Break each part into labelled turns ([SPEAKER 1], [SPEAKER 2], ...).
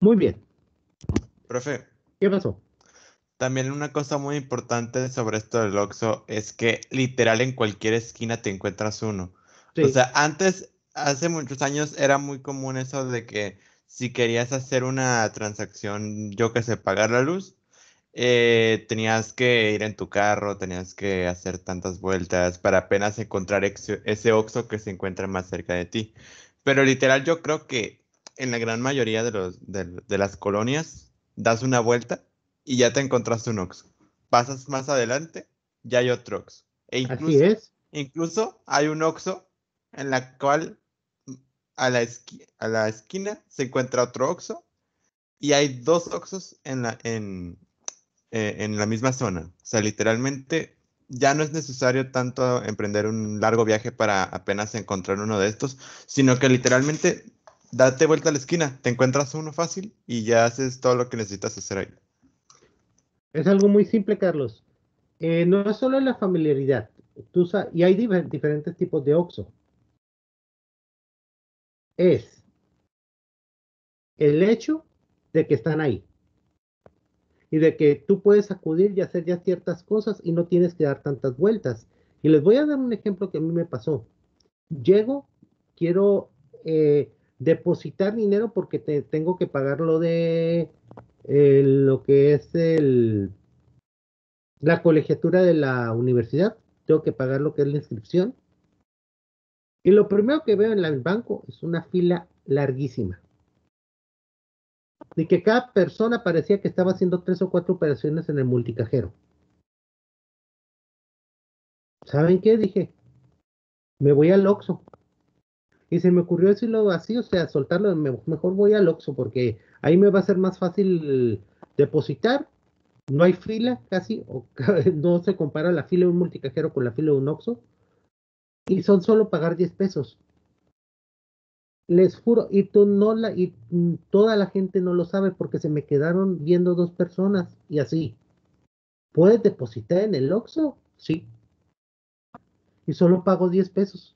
[SPEAKER 1] Muy bien.
[SPEAKER 2] Profe.
[SPEAKER 1] ¿Qué pasó?
[SPEAKER 2] También una cosa muy importante sobre esto del Oxxo es que literal en cualquier esquina te encuentras uno. O sea, antes, hace muchos años era muy común eso de que si querías hacer una transacción, yo que sé, pagar la luz, eh, tenías que ir en tu carro, tenías que hacer tantas vueltas para apenas encontrar ese Oxxo que se encuentra más cerca de ti. Pero literal yo creo que en la gran mayoría de, los, de, las colonias das una vuelta y ya te encontraste un Oxxo. Pasas más adelante, ya hay otro Oxxo. E incluso,
[SPEAKER 1] Así es.
[SPEAKER 2] Incluso hay un Oxxo en la cual a la, a la esquina se encuentra otro Oxxo y hay dos Oxxos en la, en, eh, en la misma zona. O sea, literalmente ya no es necesario tanto emprender un largo viaje para apenas encontrar uno de estos, sino que literalmente date vuelta a la esquina, te encuentras uno fácil y ya haces todo lo que necesitas hacer ahí.
[SPEAKER 1] Es algo muy simple, Carlos. Eh, no es solo la familiaridad, tú y hay diferentes tipos de OXO. Es el hecho de que están ahí y de que tú puedes acudir y hacer ya ciertas cosas y no tienes que dar tantas vueltas. Y les voy a dar un ejemplo que a mí me pasó. Llego, quiero eh, depositar dinero porque te, tengo que pagar lo de eh, lo que es el, la colegiatura de la universidad. Tengo que pagar lo que es la inscripción. Y lo primero que veo en el banco es una fila larguísima de que cada persona parecía que estaba haciendo tres o cuatro operaciones en el multicajero. ¿Saben qué? Dije, me voy al Oxxo. Y se me ocurrió decirlo así, o sea, soltarlo, mejor voy al Oxxo porque ahí me va a ser más fácil depositar. No hay fila casi, o no se compara la fila de un multicajero con la fila de un Oxxo. Y son solo pagar 10 pesos les juro, y tú no la, y toda la gente no lo sabe porque se me quedaron viendo dos personas y así. ¿Puedes depositar en el Oxxo? Sí. Y solo pago 10 pesos.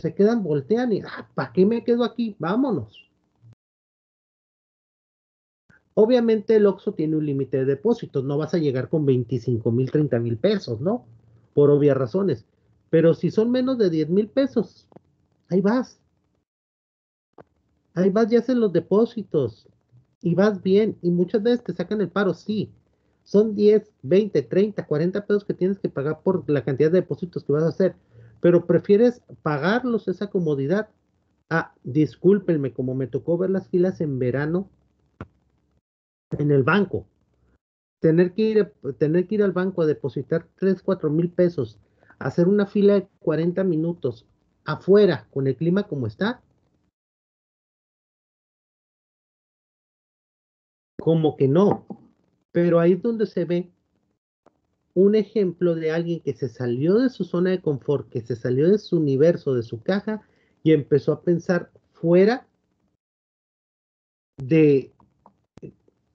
[SPEAKER 1] Se quedan, voltean y, ah, ¿para qué me quedo aquí? Vámonos. Obviamente el Oxxo tiene un límite de depósitos, no vas a llegar con 25 mil, 30 mil pesos, ¿no? Por obvias razones. Pero si son menos de 10 mil pesos, ahí vas ahí vas y haces los depósitos y vas bien y muchas veces te sacan el paro, sí. Son 10, 20, 30, 40 pesos que tienes que pagar por la cantidad de depósitos que vas a hacer, pero prefieres pagarlos esa comodidad. Ah, discúlpenme, como me tocó ver las filas en verano en el banco. Tener que ir, tener que ir al banco a depositar 3, 4 mil pesos, hacer una fila de 40 minutos afuera con el clima como está, como que no. Pero ahí es donde se ve un ejemplo de alguien que se salió de su zona de confort, que se salió de su universo, de su caja y empezó a pensar fuera de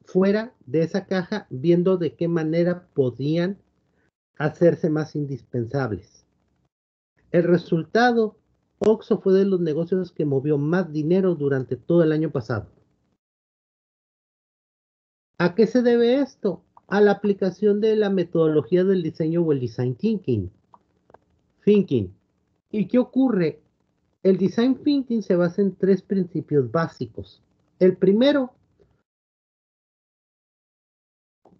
[SPEAKER 1] fuera de esa caja, viendo de qué manera podían hacerse más indispensables. El resultado, Oxo fue de los negocios que movió más dinero durante todo el año pasado. ¿A qué se debe esto? A la aplicación de la metodología del diseño o el design thinking. Thinking. ¿Y qué ocurre? El design thinking se basa en tres principios básicos. El primero,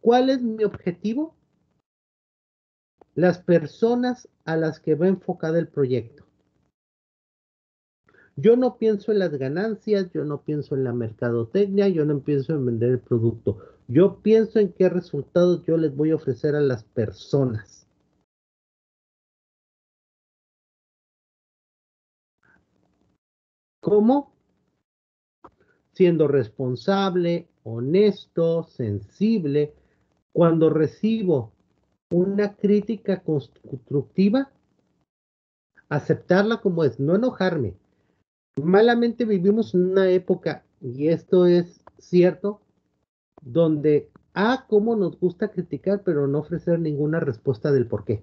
[SPEAKER 1] ¿cuál es mi objetivo? Las personas a las que va enfocada el proyecto. Yo no pienso en las ganancias, yo no pienso en la mercadotecnia, yo no pienso en vender el producto. Yo pienso en qué resultados yo les voy a ofrecer a las personas. ¿Cómo? Siendo responsable, honesto, sensible. Cuando recibo una crítica constructiva, aceptarla como es, no enojarme, malamente vivimos una época, y esto es cierto, donde, ah, cómo nos gusta criticar, pero no ofrecer ninguna respuesta del por qué.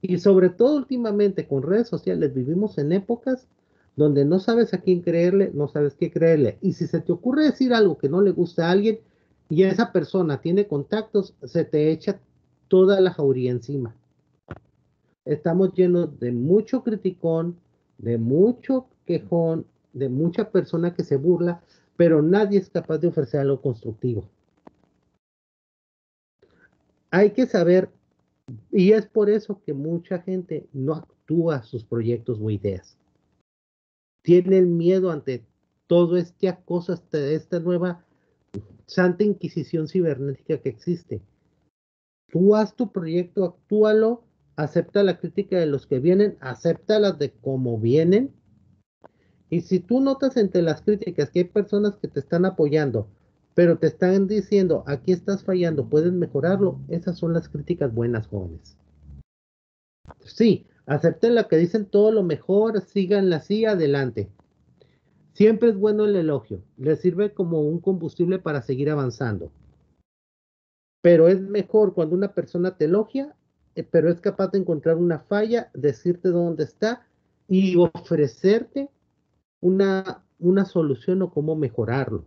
[SPEAKER 1] Y sobre todo últimamente con redes sociales vivimos en épocas donde no sabes a quién creerle, no sabes qué creerle. Y si se te ocurre decir algo que no le gusta a alguien y esa persona tiene contactos, se te echa toda la jauría encima. Estamos llenos de mucho criticón, de mucho quejón, de mucha persona que se burla, pero nadie es capaz de ofrecer algo constructivo. Hay que saber, y es por eso que mucha gente no actúa sus proyectos o ideas tienen miedo ante todo este acoso, esta nueva santa inquisición cibernética que existe. Tú haz tu proyecto, actúalo, acepta la crítica de los que vienen, acepta las de cómo vienen. Y si tú notas entre las críticas que hay personas que te están apoyando, pero te están diciendo, aquí estás fallando, puedes mejorarlo, esas son las críticas buenas, jóvenes. Sí, Acepten lo que dicen todo lo mejor, síganla así, adelante. Siempre es bueno el elogio, les sirve como un combustible para seguir avanzando. Pero es mejor cuando una persona te elogia, eh, pero es capaz de encontrar una falla, decirte dónde está y ofrecerte una, una solución o cómo mejorarlo.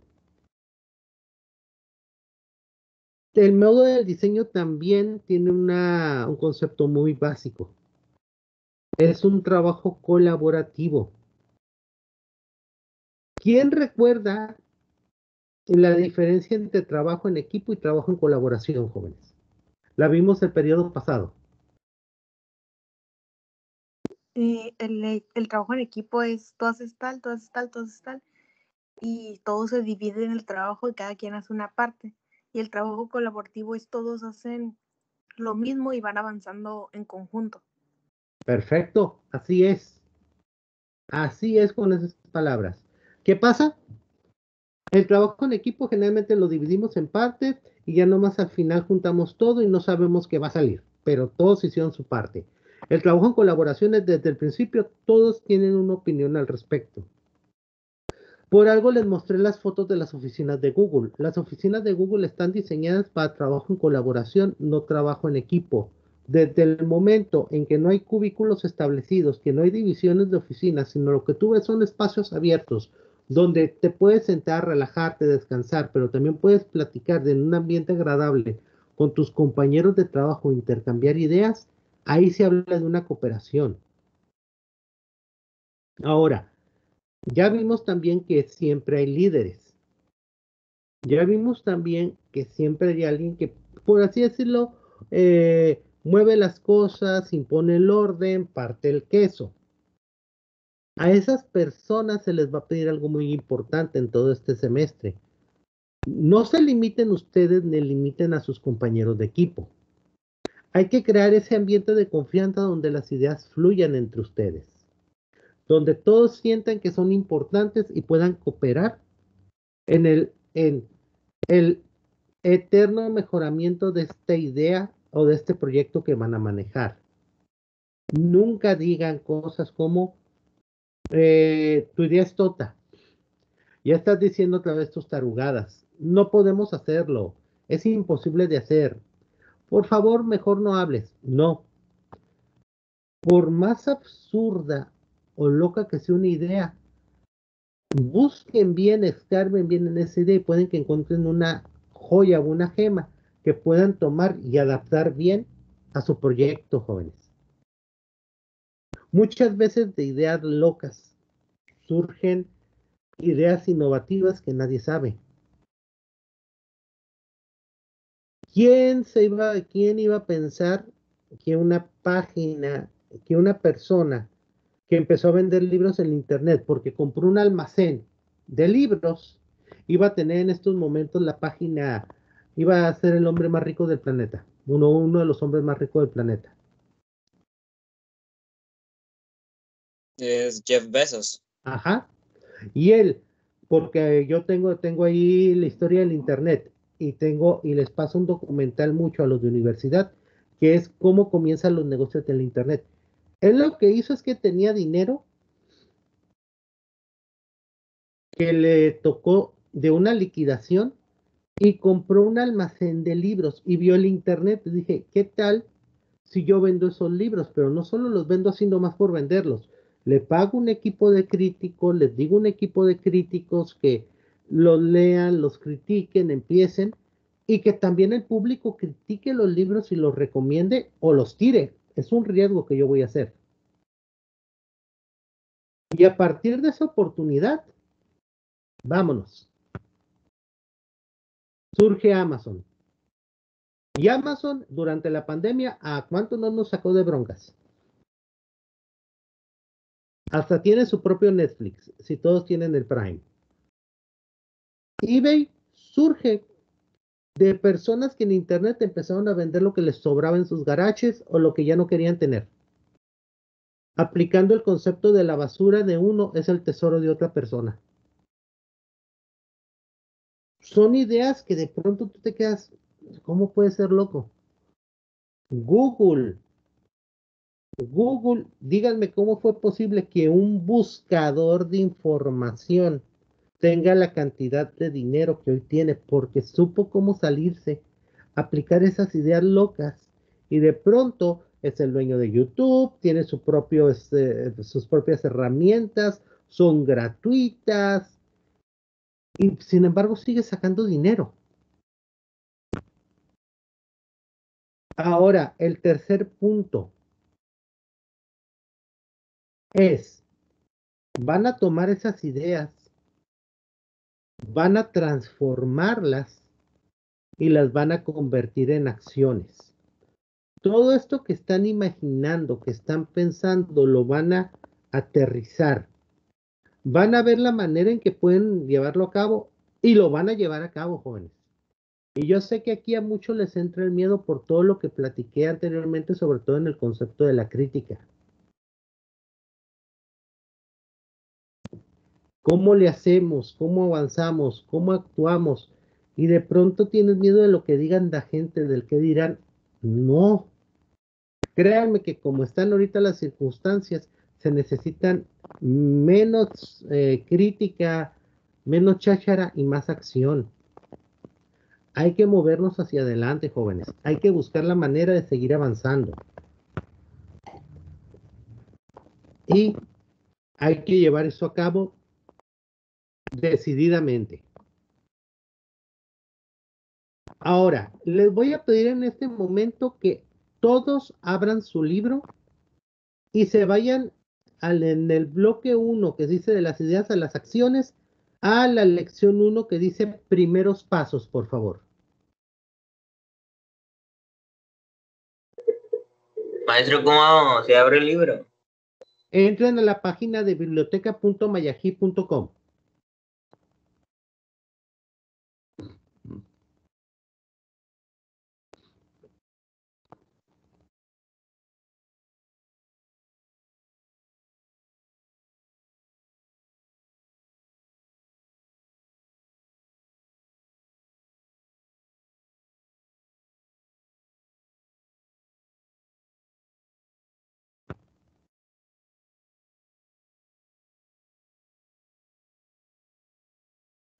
[SPEAKER 1] El modo del diseño también tiene un concepto muy básico es un trabajo colaborativo. ¿Quién recuerda la diferencia entre trabajo en equipo y trabajo en colaboración, jóvenes? La vimos el periodo pasado.
[SPEAKER 3] Eh, el, trabajo en equipo es tú haces tal, tú haces tal, tú haces tal, y todo se divide en el trabajo y cada quien hace una parte. Y el trabajo colaborativo es todos hacen lo mismo y van avanzando en conjunto.
[SPEAKER 1] Perfecto, así es. Así es con esas palabras. ¿Qué pasa? El trabajo en equipo generalmente lo dividimos en partes y ya nomás al final juntamos todo y no sabemos qué va a salir, pero todos hicieron su parte. El trabajo en colaboraciones desde el principio, todos tienen una opinión al respecto. Por algo les mostré las fotos de las oficinas de Google. Las oficinas de Google están diseñadas para trabajo en colaboración, no trabajo en equipo. Desde el momento en que no hay cubículos establecidos, que no hay divisiones de oficinas, sino lo que tú ves son espacios abiertos donde te puedes sentar, relajarte, descansar, pero también puedes platicar en un ambiente agradable con tus compañeros de trabajo, intercambiar ideas, ahí se habla de una cooperación. Ahora, ya vimos también que siempre hay líderes. Ya vimos también que siempre hay alguien que, por así decirlo, eh, mueve las cosas, impone el orden, parte el queso. A esas personas se les va a pedir algo muy importante en todo este semestre. No se limiten ustedes ni limiten a sus compañeros de equipo. Hay que crear ese ambiente de confianza donde las ideas fluyan entre ustedes, donde todos sientan que son importantes y puedan cooperar en el, eterno mejoramiento de esta idea o de este proyecto que van a manejar. Nunca digan cosas como eh, tu idea es tota. Ya estás diciendo otra vez tus tarugadas. No podemos hacerlo. Es imposible de hacer. Por favor, mejor no hables. No. Por más absurda o loca que sea una idea, busquen bien, escarben bien en esa idea y pueden que encuentren una joya o una gema que puedan tomar y adaptar bien a su proyecto, jóvenes. Muchas veces de ideas locas surgen ideas innovativas que nadie sabe. ¿Quién, se iba, ¿Quién iba a pensar que una página, que una persona que empezó a vender libros en internet porque compró un almacén de libros iba a tener en estos momentos la página iba a ser el hombre más rico del planeta, uno, uno de los hombres más ricos del planeta.
[SPEAKER 4] Es Jeff Bezos.
[SPEAKER 1] Ajá. Y él, porque yo tengo, tengo ahí la historia del internet y tengo, y les paso un documental mucho a los de universidad, que es cómo comienzan los negocios del internet. Él lo que hizo es que tenía dinero que le tocó de una liquidación y compró un almacén de libros y vio el internet dije, ¿qué tal si yo vendo esos libros? Pero no solo los vendo así nomás por venderlos. Le pago un equipo de críticos, les digo un equipo de críticos que los lean, los critiquen, empiecen y que también el público critique los libros y los recomiende o los tire. Es un riesgo que yo voy a hacer. Y a partir de esa oportunidad, vámonos. Surge Amazon. Y Amazon durante la pandemia, ¿a cuánto no nos sacó de broncas? Hasta tiene su propio Netflix, si todos tienen el Prime. eBay surge de personas que en Internet empezaron a vender lo que les sobraba en sus garajes o lo que ya no querían tener. Aplicando el concepto de la basura de uno es el tesoro de otra persona. Son ideas que de pronto tú te quedas, ¿cómo puede ser loco? Google. Google, díganme cómo fue posible que un buscador de información tenga la cantidad de dinero que hoy tiene, porque supo cómo salirse, aplicar esas ideas locas y de pronto es el dueño de YouTube, tiene su propio, este, sus propias herramientas, son gratuitas y sin embargo sigue sacando dinero. Ahora, el tercer punto es, van a tomar esas ideas van a transformarlas y las van a convertir en acciones. Todo esto que están imaginando, que están pensando, lo van a aterrizar. Van a ver la manera en que pueden llevarlo a cabo y lo van a llevar a cabo, jóvenes. Y yo sé que aquí a muchos les entra el miedo por todo lo que platiqué anteriormente, sobre todo en el concepto de la crítica. ¿Cómo le hacemos? ¿Cómo avanzamos? ¿Cómo actuamos? Y de pronto tienes miedo de lo que digan la gente, del que dirán. No. Créanme que como están ahorita las circunstancias, se necesitan menos eh, crítica, menos cháchara y más acción. Hay que movernos hacia adelante, jóvenes. Hay que buscar la manera de seguir avanzando. Y hay que llevar eso a cabo decididamente. Ahora, les voy a pedir en este momento que todos abran su libro y se vayan al, en el bloque 1 que dice de las ideas a las acciones a la lección 1 que dice primeros pasos, por favor.
[SPEAKER 4] Maestro, ¿cómo se abre el libro?
[SPEAKER 1] Entren a la página de biblioteca.mayají.com.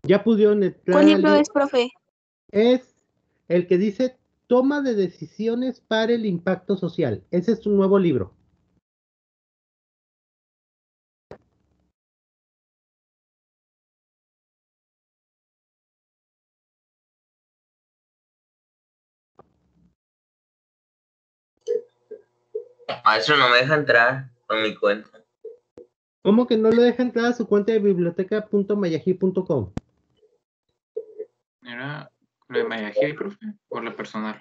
[SPEAKER 1] Ya pudieron entrar.
[SPEAKER 3] ¿Cuál libro es, profe?
[SPEAKER 1] Es el que dice Toma de decisiones para el impacto social. Ese es un nuevo libro.
[SPEAKER 4] Maestro, no me deja entrar con mi cuenta.
[SPEAKER 1] ¿Cómo que no le deja entrar a su cuenta de biblioteca.mayají.com?
[SPEAKER 5] ¿Era lo de Mayají, profe? ¿O la personal?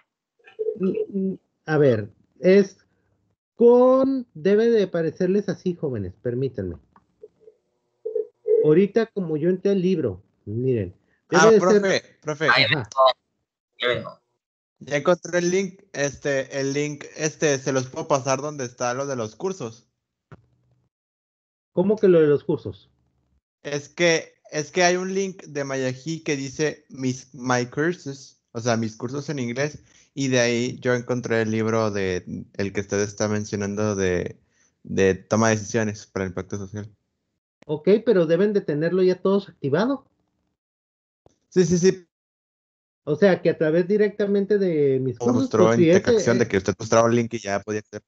[SPEAKER 1] A ver, es con. Debe de parecerles así, jóvenes, permítanme. Ahorita, como yo entré al libro, miren.
[SPEAKER 2] ah, profe, profe. Ya encontré el link, este, el link, este, se los puedo pasar donde está lo de los cursos.
[SPEAKER 1] ¿Cómo que lo de los cursos?
[SPEAKER 2] Es que es que hay un link de Mayají que dice mis my curses, o sea, mis cursos en inglés, y de ahí yo encontré el libro de el que usted está mencionando de, de toma de decisiones para el impacto social.
[SPEAKER 1] Ok, pero deben de tenerlo ya todos activado.
[SPEAKER 2] Sí, sí, sí.
[SPEAKER 1] O sea, que a través directamente de mis
[SPEAKER 2] cursos. Mostró pues, en de que usted mostraba el link y ya podía hacer.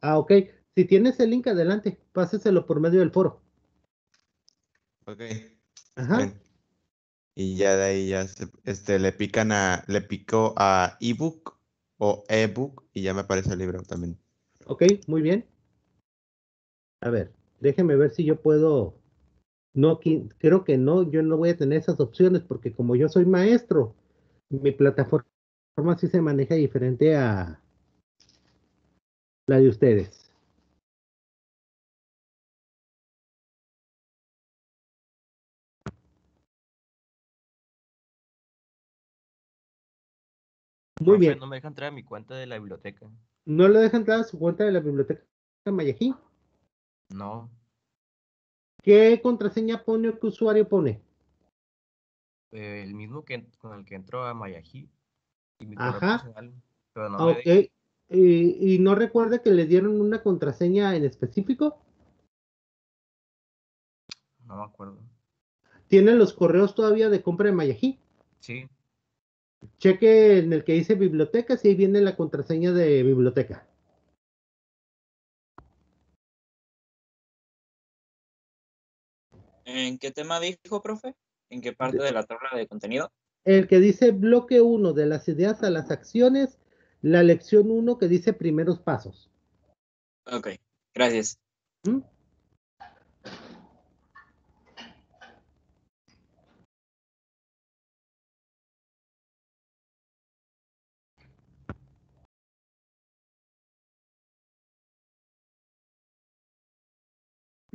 [SPEAKER 1] Ah, ok. Si tienes el link, adelante, páseselo por medio del foro.
[SPEAKER 2] Ok.
[SPEAKER 1] Ajá.
[SPEAKER 2] Y ya de ahí ya se- este, le pican a, le pico a ebook o ebook y ya me aparece el libro también.
[SPEAKER 1] Ok, muy bien. A ver, déjeme ver si yo puedo. No, creo que no, yo no voy a tener esas opciones porque como yo soy maestro, mi plataforma sí se maneja diferente a la de ustedes. Muy bien.
[SPEAKER 6] No me deja entrar a mi cuenta de la biblioteca.
[SPEAKER 1] ¿No le deja entrar a su cuenta de la biblioteca Mayají?
[SPEAKER 6] No.
[SPEAKER 1] ¿Qué contraseña pone o qué usuario pone?
[SPEAKER 6] eh, el mismo que con el que entro a Mayají. Y mi correo
[SPEAKER 1] Ajá.
[SPEAKER 6] personal, pero no me
[SPEAKER 1] ok. ¿Y, y no recuerda que le dieron una contraseña en específico?
[SPEAKER 6] No me acuerdo.
[SPEAKER 1] ¿Tienen los correos todavía de compra de Mayají?
[SPEAKER 6] Sí.
[SPEAKER 1] Cheque en el que dice biblioteca, si ahí viene la contraseña de biblioteca.
[SPEAKER 7] ¿En qué tema dijo, profe? ¿En qué parte de la tabla de contenido?
[SPEAKER 1] El que dice bloque 1 de las ideas a las acciones, la lección 1 que dice primeros pasos.
[SPEAKER 7] Ok, gracias.
[SPEAKER 1] ¿Mm?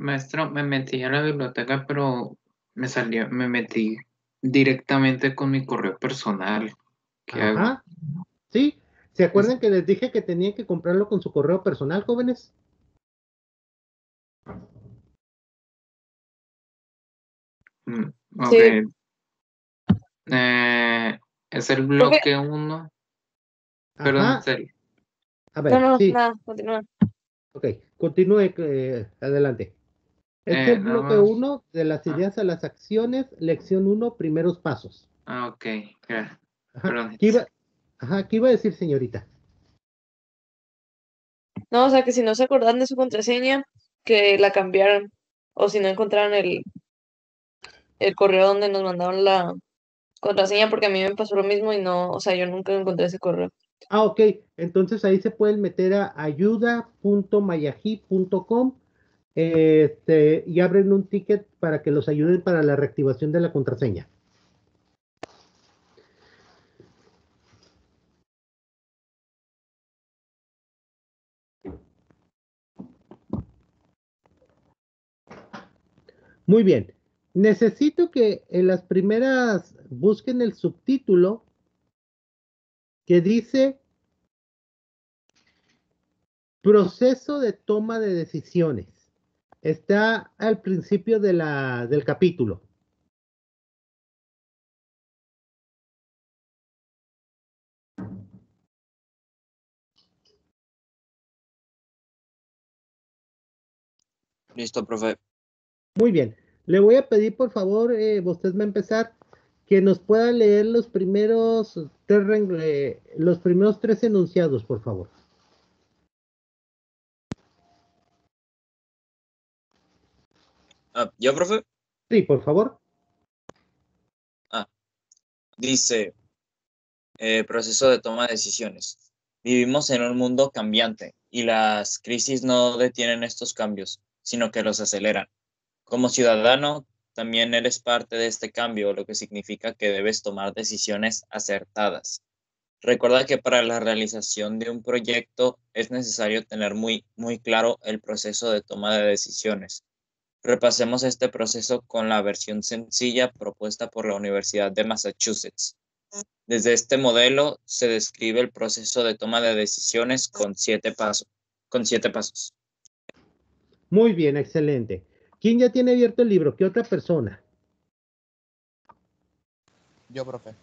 [SPEAKER 5] Maestro, me metí a la biblioteca, pero me salió, me metí directamente con mi correo personal. ¿Qué hago?
[SPEAKER 1] ¿Sí? ¿Se acuerdan que les dije que tenían que comprarlo con su correo personal, jóvenes?
[SPEAKER 5] Mm, ok.
[SPEAKER 8] Sí.
[SPEAKER 5] Eh, es el bloque 1. Perdón,
[SPEAKER 1] Ajá.
[SPEAKER 5] es el-
[SPEAKER 1] A ver,
[SPEAKER 8] No, no,
[SPEAKER 1] sí.
[SPEAKER 8] nada, continúa.
[SPEAKER 1] Ok, continúe, eh, adelante. Es
[SPEAKER 5] Eh,
[SPEAKER 1] el bloque
[SPEAKER 5] nada más.
[SPEAKER 1] 1 de las
[SPEAKER 5] Ah.
[SPEAKER 1] ideas a las acciones, lección 1, primeros pasos.
[SPEAKER 5] Ah, ok. gra-
[SPEAKER 1] Ajá.
[SPEAKER 5] Perdón.
[SPEAKER 1] ¿Qué iba, ajá, ¿qué iba a decir, señorita?
[SPEAKER 8] No, o sea, que si no se acordaban de su contraseña, que la cambiaran. O si no encontraran el, el correo donde nos mandaron la contraseña, porque a mí me pasó lo mismo y no, o sea, yo nunca encontré ese correo.
[SPEAKER 1] Ah, ok. Entonces ahí se pueden meter a ayuda.mayají.com este, y abren un ticket para que los ayuden para la reactivación de la contraseña. Muy bien. Necesito que en las primeras busquen el subtítulo que dice proceso de toma de decisiones. Está al principio de la, del capítulo.
[SPEAKER 7] Listo, profe.
[SPEAKER 1] Muy bien. Le voy a pedir, por favor, eh, usted va a empezar, que nos pueda leer los primeros tres, eh, los primeros tres enunciados, por favor.
[SPEAKER 7] Ah, ¿Yo, profe?
[SPEAKER 1] Sí, por favor.
[SPEAKER 7] Dice, eh, proceso de toma de decisiones. Vivimos en un mundo cambiante y las crisis no detienen estos cambios, sino que los aceleran. Como ciudadano, también eres parte de este cambio, lo que significa que debes tomar decisiones acertadas. Recuerda que para la realización de un proyecto es necesario tener muy, muy claro el proceso de toma de decisiones. Repasemos este proceso con la versión sencilla propuesta por la Universidad de Massachusetts. Desde este modelo se describe el proceso de toma de decisiones con siete pasos. Con siete pasos.
[SPEAKER 1] Muy bien, excelente. ¿Quién ya tiene abierto el libro? ¿Qué otra persona?
[SPEAKER 9] Yo, profe.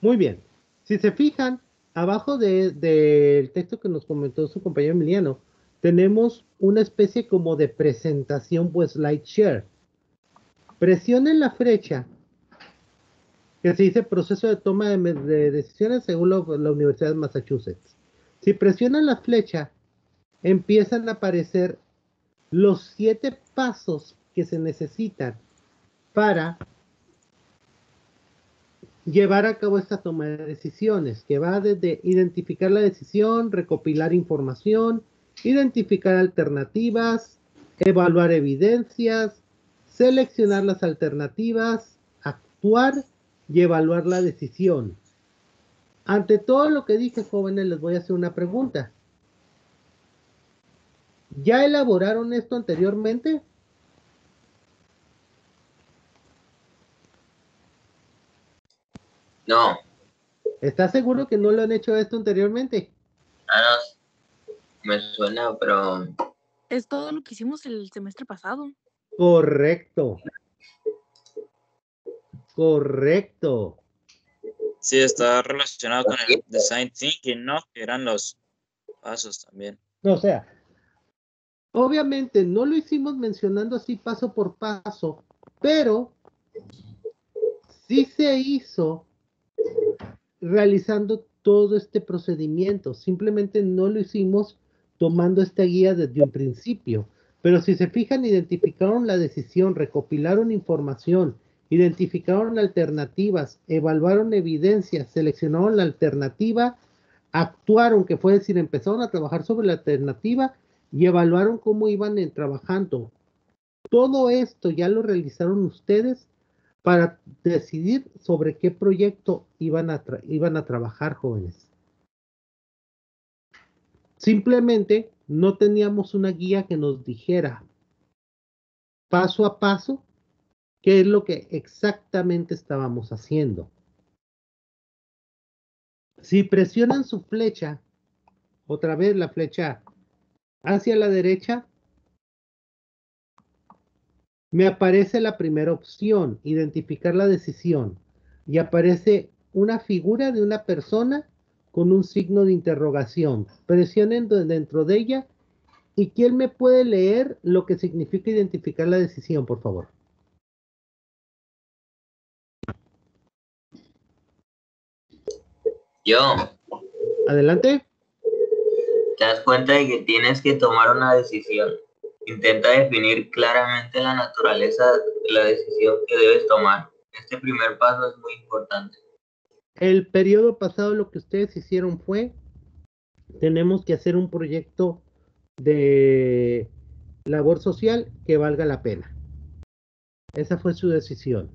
[SPEAKER 1] Muy bien. Si se fijan, abajo de- del texto que nos comentó su compañero Emiliano, tenemos una especie como de presentación, pues SlideShare. Presionen la flecha que se dice proceso de toma de, decisiones según la Universidad de Massachusetts. Si presionan la flecha, empiezan a aparecer los siete pasos que se necesitan para llevar a cabo esta toma de decisiones, que va desde identificar la decisión, recopilar información, identificar alternativas, evaluar evidencias, seleccionar las alternativas, actuar y evaluar la decisión. Ante todo lo que dije, jóvenes, les voy a hacer una pregunta. ¿Ya elaboraron esto anteriormente?
[SPEAKER 4] No.
[SPEAKER 1] ¿Estás seguro que no lo han hecho esto anteriormente?
[SPEAKER 4] Ah, no. Me suena, pero.
[SPEAKER 3] Es todo lo que hicimos el semestre pasado.
[SPEAKER 1] Correcto. Correcto.
[SPEAKER 7] Sí, está relacionado con el design thinking, ¿no? Que eran los pasos también.
[SPEAKER 1] O sea, obviamente no lo hicimos mencionando así paso por paso, pero sí se hizo realizando todo este procedimiento. Simplemente no lo hicimos tomando esta guía desde un principio. Pero si se fijan, identificaron la decisión, recopilaron información, identificaron alternativas, evaluaron evidencias, seleccionaron la alternativa, actuaron, que fue decir, empezaron a trabajar sobre la alternativa y evaluaron cómo iban trabajando. Todo esto ya lo realizaron ustedes para decidir sobre qué proyecto iban a trabajar jóvenes. Simplemente no teníamos una guía que nos dijera paso a paso qué es lo que exactamente estábamos haciendo. Si presionan su flecha, otra vez la flecha hacia la derecha, me aparece la primera opción, identificar la decisión, y aparece una figura de una persona con un signo de interrogación. Presionen dentro de ella y quién me puede leer lo que significa identificar la decisión, por favor.
[SPEAKER 4] Yo.
[SPEAKER 1] Adelante.
[SPEAKER 4] Te das cuenta de que tienes que tomar una decisión. Intenta definir claramente la naturaleza de la decisión que debes tomar. Este primer paso es muy importante.
[SPEAKER 1] El periodo pasado lo que ustedes hicieron fue, tenemos que hacer un proyecto de labor social que valga la pena. Esa fue su decisión.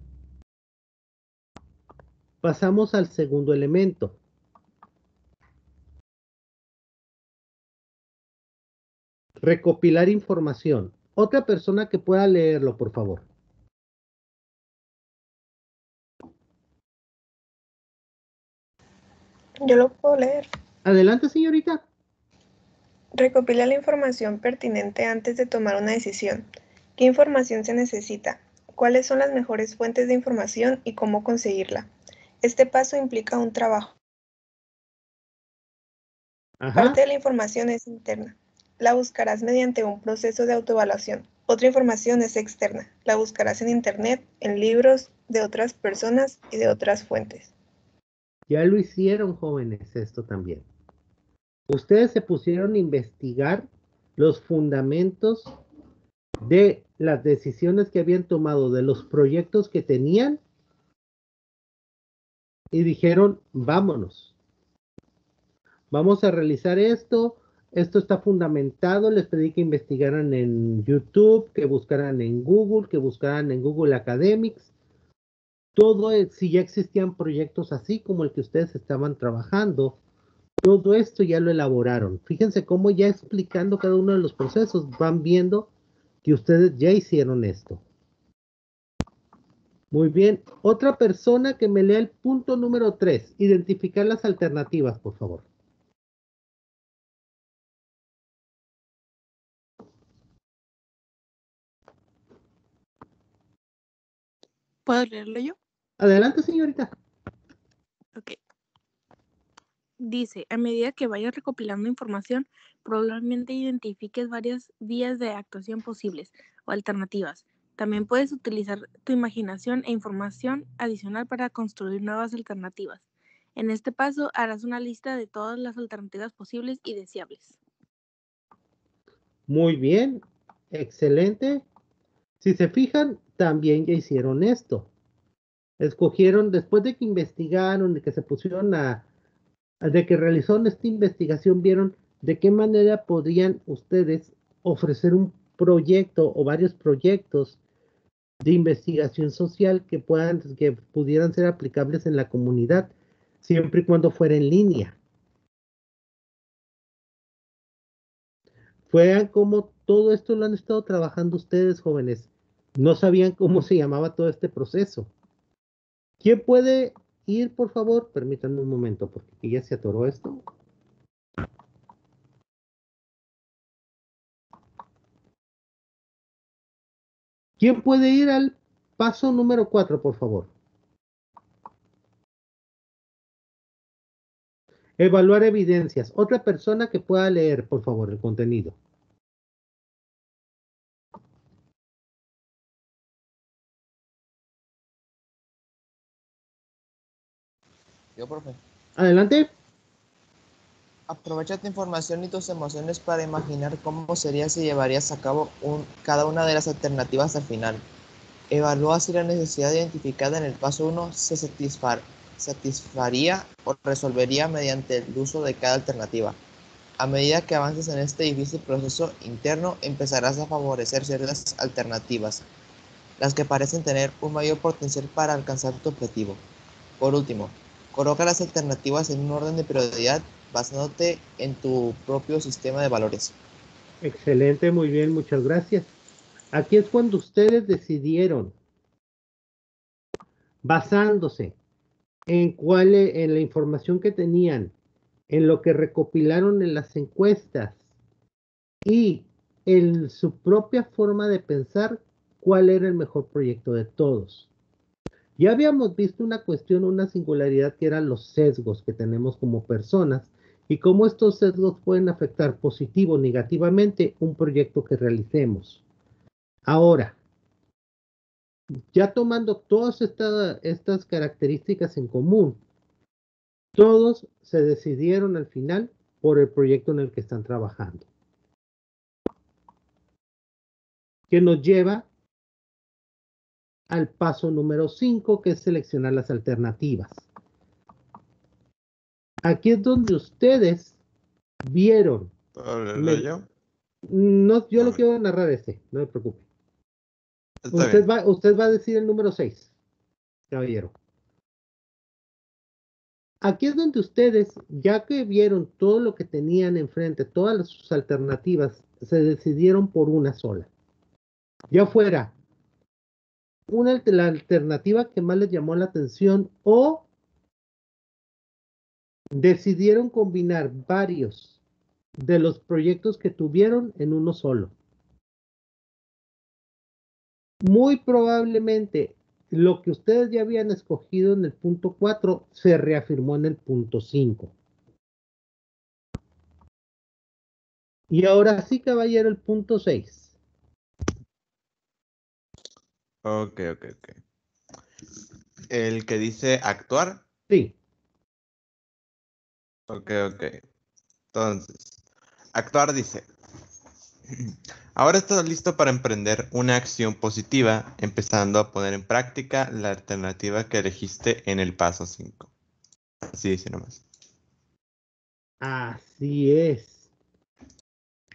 [SPEAKER 1] Pasamos al segundo elemento. Recopilar información. Otra persona que pueda leerlo, por favor.
[SPEAKER 9] Yo lo puedo leer.
[SPEAKER 1] Adelante, señorita.
[SPEAKER 9] Recopila la información pertinente antes de tomar una decisión. ¿Qué información se necesita? ¿Cuáles son las mejores fuentes de información y cómo conseguirla? Este paso implica un trabajo. Parte de la información es interna la buscarás mediante un proceso de autoevaluación. Otra información es externa, la buscarás en Internet, en libros de otras personas y de otras fuentes.
[SPEAKER 1] Ya lo hicieron jóvenes esto también. Ustedes se pusieron a investigar los fundamentos de las decisiones que habían tomado, de los proyectos que tenían y dijeron, vámonos. Vamos a realizar esto, esto está fundamentado, les pedí que investigaran en YouTube, que buscaran en Google, que buscaran en Google Academics. Todo, si ya existían proyectos así como el que ustedes estaban trabajando, todo esto ya lo elaboraron. Fíjense cómo ya explicando cada uno de los procesos, van viendo que ustedes ya hicieron esto. Muy bien. Otra persona que me lea el punto número 3, identificar las alternativas, por favor.
[SPEAKER 3] ¿Puedo leerlo yo?
[SPEAKER 1] Adelante, señorita.
[SPEAKER 3] Ok. Dice, a medida que vayas recopilando información, probablemente identifiques varias vías de actuación posibles o alternativas. También puedes utilizar tu imaginación e información adicional para construir nuevas alternativas. En este paso harás una lista de todas las alternativas posibles y deseables.
[SPEAKER 1] Muy bien. excelente. Si se fijan, también ya hicieron esto. Escogieron, después de que investigaron, de que se pusieron a, de que realizaron esta investigación, vieron de qué manera podrían ustedes ofrecer un proyecto o varios proyectos de investigación social que puedan, que pudieran ser aplicables en la comunidad, siempre y cuando fuera en línea. Fueran como todo esto lo han estado trabajando ustedes, jóvenes. No sabían cómo se llamaba todo este proceso. ¿Quién puede ir, por favor? Permítanme un momento, porque ya se atoró esto. ¿Quién puede ir al paso número 4, por favor? Evaluar evidencias. Otra persona que pueda leer, por favor, el contenido.
[SPEAKER 10] Yo, profe.
[SPEAKER 1] Adelante.
[SPEAKER 10] Aprovecha tu información y tus emociones para imaginar cómo sería si llevarías a cabo cada una de las alternativas al final. Evalúa si la necesidad identificada en el paso 1 se satisfaría o resolvería mediante el uso de cada alternativa. A medida que avances en este difícil proceso interno, empezarás a favorecer ciertas alternativas, las que parecen tener un mayor potencial para alcanzar tu objetivo. Por último, Coloca las alternativas en un orden de prioridad basándote en tu propio sistema de valores.
[SPEAKER 1] Excelente, muy bien, muchas gracias. Aquí es cuando ustedes decidieron, basándose en cuál en la información que tenían, en lo que recopilaron en las encuestas y en su propia forma de pensar, cuál era el mejor proyecto de todos. Ya habíamos visto una cuestión, una singularidad que eran los sesgos que tenemos como personas y cómo estos sesgos pueden afectar positivo o negativamente un proyecto que realicemos. Ahora, ya tomando todas estas características en común, todos se decidieron al final por el proyecto en el que están trabajando. Que nos lleva al paso número 5, que es seleccionar las alternativas. Aquí es donde ustedes vieron. yo? No, yo lo quiero narrar este, no me preocupe. Usted va, usted va a decir el número 6, caballero. Aquí es donde ustedes, ya que vieron todo lo que tenían enfrente, todas sus alternativas, se decidieron por una sola. Ya fuera una la alternativa que más les llamó la atención o decidieron combinar varios de los proyectos que tuvieron en uno solo. Muy probablemente lo que ustedes ya habían escogido en el punto 4 se reafirmó en el punto 5. Y ahora sí, caballero, el punto 6.
[SPEAKER 2] Ok, ok, ok. El que dice actuar.
[SPEAKER 1] Sí.
[SPEAKER 2] Ok, ok. Entonces, actuar dice. Ahora estás listo para emprender una acción positiva, empezando a poner en práctica la alternativa que elegiste en el paso 5. Así dice nomás.
[SPEAKER 1] Así es.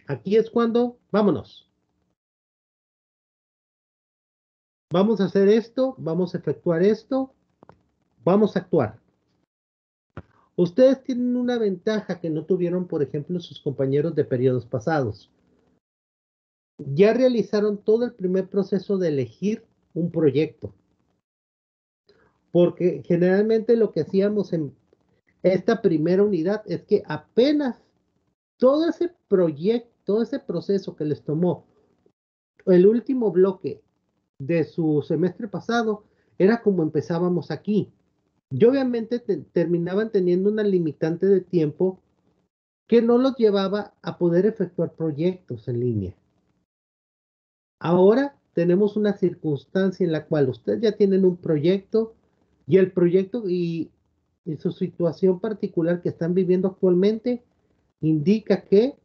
[SPEAKER 1] Aquí es cuando, vámonos. Vamos a hacer esto, vamos a efectuar esto, vamos a actuar. Ustedes tienen una ventaja que no tuvieron, por ejemplo, sus compañeros de periodos pasados. Ya realizaron todo el primer proceso de elegir un proyecto. Porque generalmente lo que hacíamos en esta primera unidad es que apenas todo ese proyecto, todo ese proceso que les tomó el último bloque de su semestre pasado era como empezábamos aquí. Y obviamente terminaban teniendo una limitante de tiempo que no los llevaba a poder efectuar proyectos en línea. Ahora tenemos una circunstancia en la cual ustedes ya tienen un proyecto y el proyecto y su situación particular que están viviendo actualmente indica que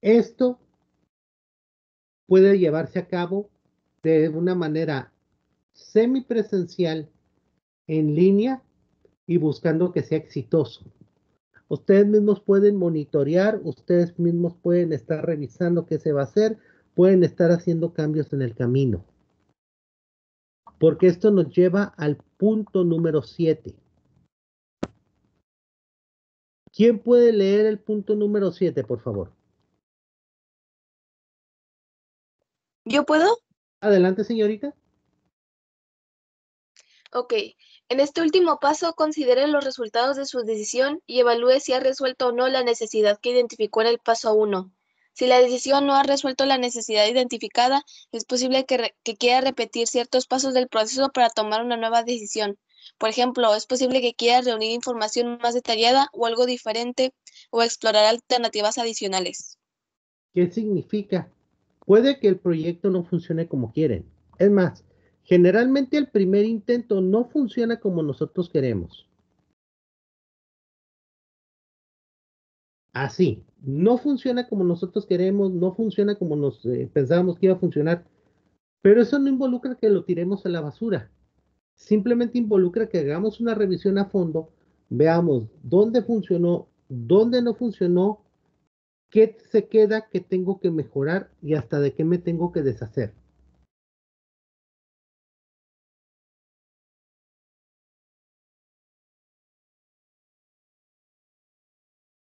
[SPEAKER 1] esto puede llevarse a cabo de una manera semipresencial en línea y buscando que sea exitoso. Ustedes mismos pueden monitorear, ustedes mismos pueden estar revisando qué se va a hacer, pueden estar haciendo cambios en el camino. Porque esto nos lleva al punto número 7. ¿Quién puede leer el punto número 7, por favor?
[SPEAKER 8] ¿Yo puedo?
[SPEAKER 1] Adelante, señorita.
[SPEAKER 8] Ok. En este último paso, considere los resultados de su decisión y evalúe si ha resuelto o no la necesidad que identificó en el paso 1. Si la decisión no ha resuelto la necesidad identificada, es posible que, que, quiera repetir ciertos pasos del proceso para tomar una nueva decisión. Por ejemplo, es posible que quiera reunir información más detallada o algo diferente o explorar alternativas adicionales.
[SPEAKER 1] ¿Qué significa? Puede que el proyecto no funcione como quieren. Es más, generalmente el primer intento no funciona como nosotros queremos. Así, no funciona como nosotros queremos, no funciona como nos eh, pensábamos que iba a funcionar, pero eso no involucra que lo tiremos a la basura. Simplemente involucra que hagamos una revisión a fondo, veamos dónde funcionó, dónde no funcionó, qué se queda, qué tengo que mejorar y hasta de qué me tengo que deshacer.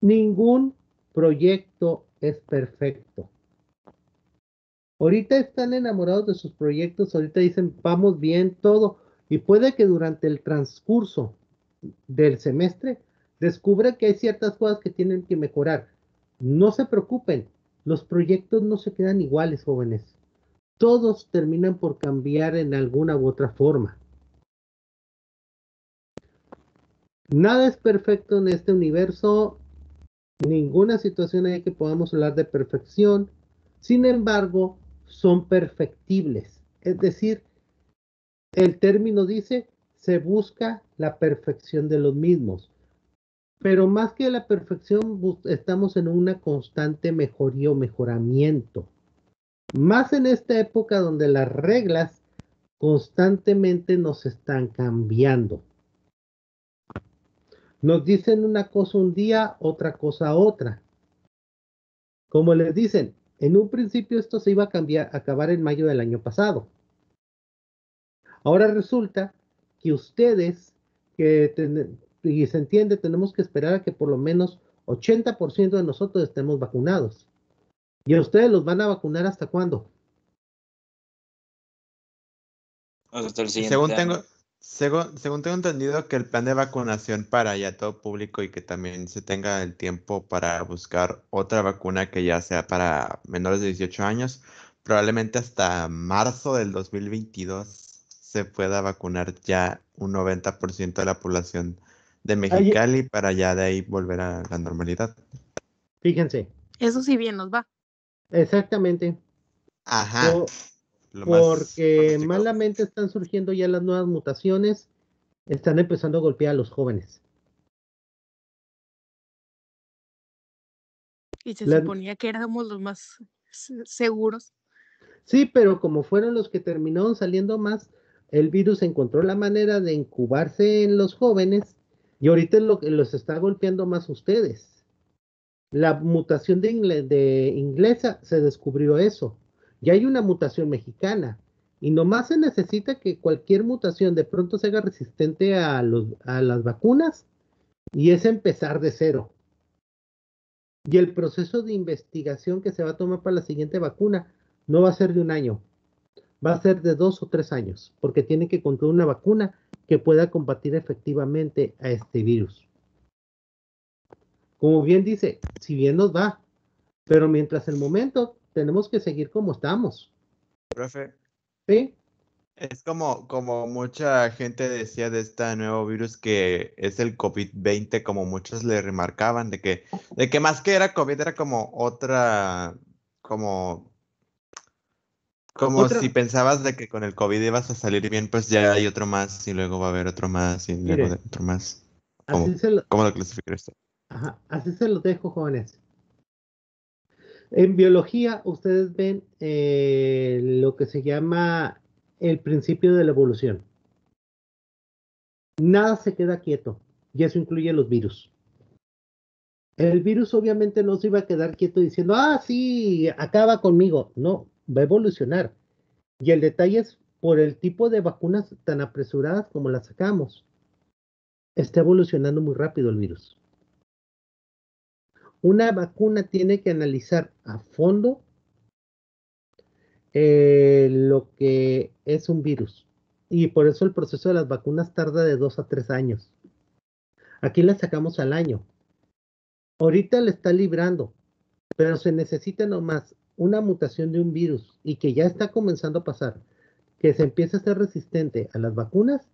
[SPEAKER 1] Ningún proyecto es perfecto. Ahorita están enamorados de sus proyectos, ahorita dicen, vamos bien, todo. Y puede que durante el transcurso del semestre descubra que hay ciertas cosas que tienen que mejorar. No se preocupen, los proyectos no se quedan iguales, jóvenes. Todos terminan por cambiar en alguna u otra forma. Nada es perfecto en este universo, ninguna situación hay que podamos hablar de perfección. Sin embargo, son perfectibles. Es decir, el término dice, se busca la perfección de los mismos. Pero más que la perfección, estamos en una constante mejoría o mejoramiento. Más en esta época donde las reglas constantemente nos están cambiando. Nos dicen una cosa un día, otra cosa otra. Como les dicen, en un principio esto se iba a cambiar, a acabar en mayo del año pasado. Ahora resulta que ustedes que y se entiende, tenemos que esperar a que por lo menos 80% de nosotros estemos vacunados. ¿Y a ustedes los van a vacunar hasta cuándo?
[SPEAKER 7] Hasta el
[SPEAKER 2] según tengo, según, según, tengo entendido que el plan de vacunación para ya todo público y que también se tenga el tiempo para buscar otra vacuna que ya sea para menores de 18 años, probablemente hasta marzo del 2022 se pueda vacunar ya un 90% de la población de Mexicali para ya de ahí volver a la normalidad.
[SPEAKER 1] Fíjense.
[SPEAKER 3] Eso sí bien nos va.
[SPEAKER 1] Exactamente.
[SPEAKER 2] Ajá.
[SPEAKER 1] porque malamente están surgiendo ya las nuevas mutaciones, están empezando a golpear a los jóvenes.
[SPEAKER 3] Y se suponía que éramos los más seguros.
[SPEAKER 1] Sí, pero como fueron los que terminaron saliendo más, el virus encontró la manera de incubarse en los jóvenes y ahorita es lo que los está golpeando más ustedes. La mutación de, inglesa se descubrió eso. Ya hay una mutación mexicana. Y nomás se necesita que cualquier mutación de pronto se haga resistente a las vacunas y es empezar de cero. Y el proceso de investigación que se va a tomar para la siguiente vacuna no va a ser de un año, va a ser de dos o tres años, porque tiene que encontrar una vacuna que pueda combatir efectivamente a este virus. Como bien dice, si bien nos va, pero mientras el momento tenemos que seguir como estamos.
[SPEAKER 2] Profe.
[SPEAKER 1] Sí.
[SPEAKER 2] Es como, como mucha gente decía de este nuevo virus que es el COVID-20, como muchos le remarcaban, de que, de que más que era COVID, era como otra, como como si pensabas de que con el COVID ibas a salir bien, pues ya hay otro más y luego va a haber otro más y luego otro más. ¿Cómo, lo, ¿cómo lo clasificaría
[SPEAKER 1] Ajá, así se los dejo, jóvenes. En biología, ustedes ven eh, lo que se llama el principio de la evolución. Nada se queda quieto, y eso incluye los virus. El virus obviamente no se iba a quedar quieto diciendo, ah, sí, acaba conmigo. No, va a evolucionar. Y el detalle es por el tipo de vacunas tan apresuradas como las sacamos. Está evolucionando muy rápido el virus. Una vacuna tiene que analizar a fondo eh, lo que es un virus. Y por eso el proceso de las vacunas tarda de dos a tres años. Aquí las sacamos al año. Ahorita le está librando, pero se necesita nomás una mutación de un virus y que ya está comenzando a pasar, que se empiece a ser resistente a las vacunas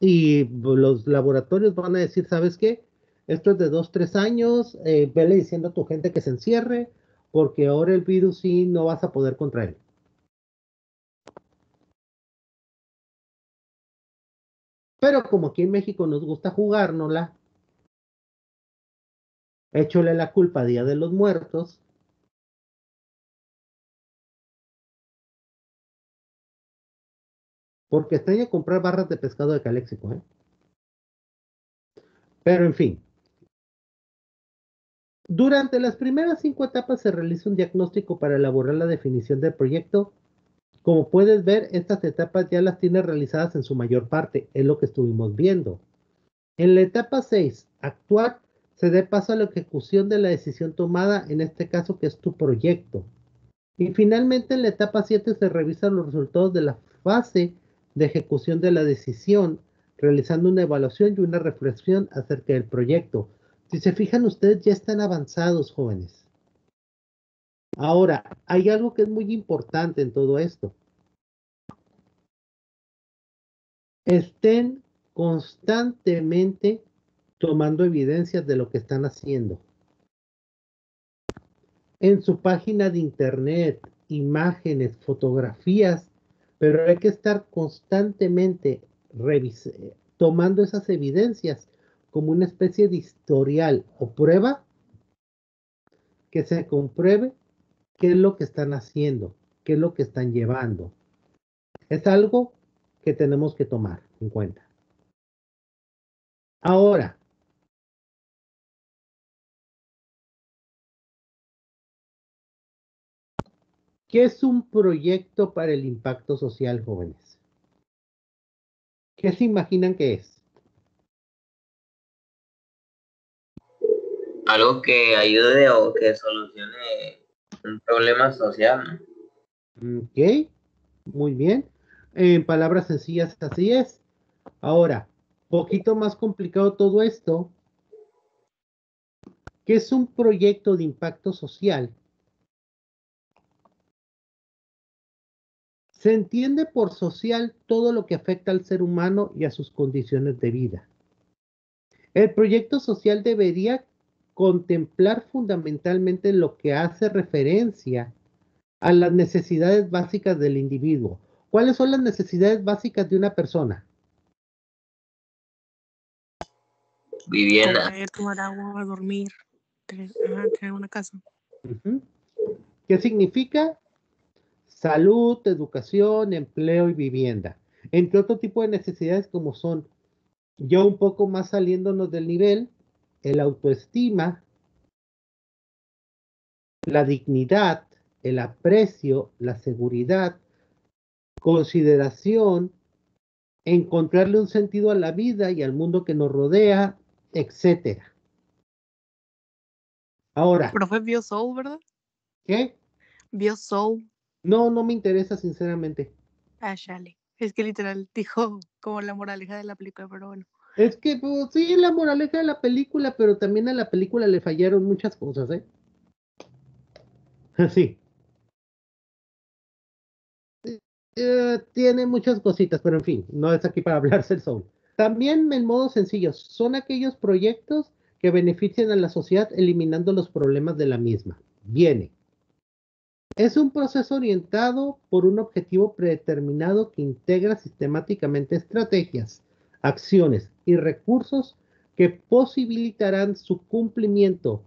[SPEAKER 1] y los laboratorios van a decir, ¿sabes qué? Esto es de dos, tres años, eh, vele diciendo a tu gente que se encierre, porque ahora el virus sí no vas a poder contra él. Pero como aquí en México nos gusta jugárnosla, échole la culpa a Día de los Muertos. Porque extraña comprar barras de pescado de caléxico, ¿eh? Pero en fin. Durante las primeras cinco etapas se realiza un diagnóstico para elaborar la definición del proyecto. Como puedes ver, estas etapas ya las tiene realizadas en su mayor parte, es lo que estuvimos viendo. En la etapa 6, actuar se dé paso a la ejecución de la decisión tomada, en este caso que es tu proyecto. Y finalmente en la etapa 7 se revisan los resultados de la fase de ejecución de la decisión, realizando una evaluación y una reflexión acerca del proyecto. Si se fijan ustedes, ya están avanzados, jóvenes. Ahora, hay algo que es muy importante en todo esto. Estén constantemente tomando evidencias de lo que están haciendo. En su página de internet, imágenes, fotografías, pero hay que estar constantemente tomando esas evidencias como una especie de historial o prueba que se compruebe qué es lo que están haciendo, qué es lo que están llevando. Es algo que tenemos que tomar en cuenta. Ahora, ¿Qué es un proyecto para el impacto social, jóvenes? ¿Qué se imaginan que es?
[SPEAKER 4] Algo que ayude o que solucione un problema social.
[SPEAKER 1] Ok, muy bien. En palabras sencillas, así es. Ahora, poquito más complicado todo esto. ¿Qué es un proyecto de impacto social? Se entiende por social todo lo que afecta al ser humano y a sus condiciones de vida. El proyecto social debería contemplar fundamentalmente lo que hace referencia a las necesidades básicas del individuo. ¿Cuáles son las necesidades básicas de una persona?
[SPEAKER 4] Vivienda.
[SPEAKER 3] Comer, tomar agua, dormir, tener, una casa.
[SPEAKER 1] ¿Qué significa? Salud, educación, empleo y vivienda, entre otro tipo de necesidades como son, ya un poco más saliéndonos del nivel, el autoestima, la dignidad, el aprecio, la seguridad, consideración, encontrarle un sentido a la vida y al mundo que nos rodea, etcétera. Ahora.
[SPEAKER 3] Profe Soul, ¿verdad?
[SPEAKER 1] ¿Qué?
[SPEAKER 3] Soul.
[SPEAKER 1] No, no me interesa, sinceramente.
[SPEAKER 3] Ah, chale. Es que literal dijo como la moraleja de la película, pero bueno.
[SPEAKER 1] Es que, pues, sí, la moraleja de la película, pero también a la película le fallaron muchas cosas, ¿eh? Sí. Eh, tiene muchas cositas, pero en fin, no es aquí para hablarse el sol. También en modo sencillo, son aquellos proyectos que benefician a la sociedad eliminando los problemas de la misma. Viene. Es un proceso orientado por un objetivo predeterminado que integra sistemáticamente estrategias, acciones y recursos que posibilitarán su cumplimiento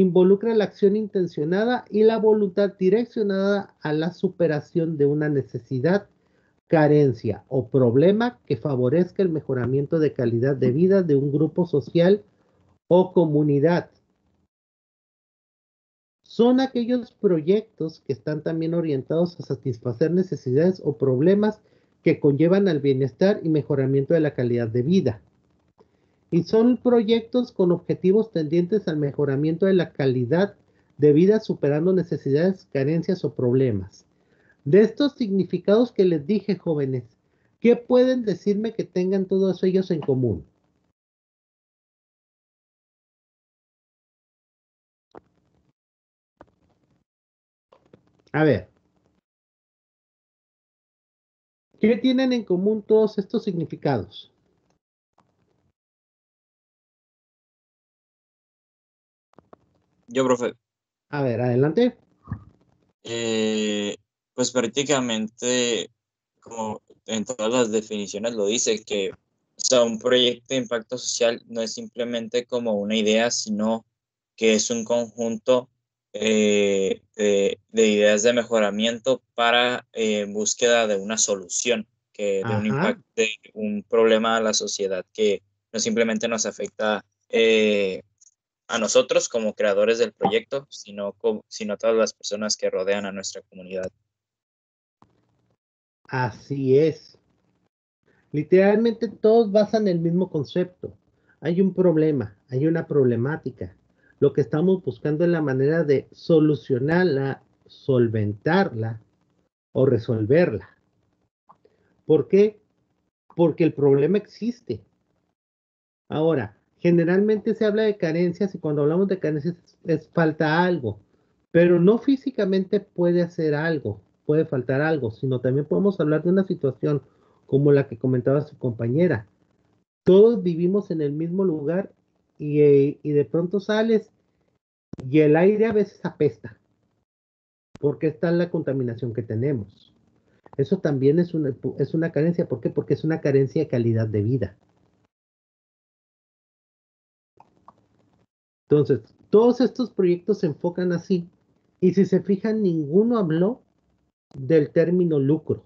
[SPEAKER 1] involucra la acción intencionada y la voluntad direccionada a la superación de una necesidad, carencia o problema que favorezca el mejoramiento de calidad de vida de un grupo social o comunidad. Son aquellos proyectos que están también orientados a satisfacer necesidades o problemas que conllevan al bienestar y mejoramiento de la calidad de vida y son proyectos con objetivos tendientes al mejoramiento de la calidad de vida superando necesidades, carencias o problemas. De estos significados que les dije, jóvenes, ¿qué pueden decirme que tengan todos ellos en común? A ver. ¿Qué tienen en común todos estos significados?
[SPEAKER 7] Yo, profe.
[SPEAKER 1] A ver, adelante.
[SPEAKER 7] Eh, pues prácticamente, como en todas las definiciones lo dice, que sea, un proyecto de impacto social no es simplemente como una idea, sino que es un conjunto eh, de, ideas de mejoramiento para eh, búsqueda de una solución, que de un impacto, de un problema a la sociedad que no simplemente nos afecta eh, a nosotros como creadores del proyecto, sino, sino a todas las personas que rodean a nuestra comunidad.
[SPEAKER 1] Así es. Literalmente todos basan el mismo concepto. Hay un problema, hay una problemática. Lo que estamos buscando es la manera de solucionarla, solventarla o resolverla. ¿Por qué? Porque el problema existe. Ahora, generalmente se habla de carencias y cuando hablamos de carencias es falta algo, pero no físicamente puede hacer algo, puede faltar algo, sino también podemos hablar de una situación como la que comentaba su compañera. Todos vivimos en el mismo lugar y, eh, de pronto sales y el aire a veces apesta, porque está la contaminación que tenemos. Eso también es una, es una carencia. ¿Por qué? Porque es una carencia de calidad de vida. Entonces, todos estos proyectos se enfocan así. Y si se fijan, ninguno habló del término lucro.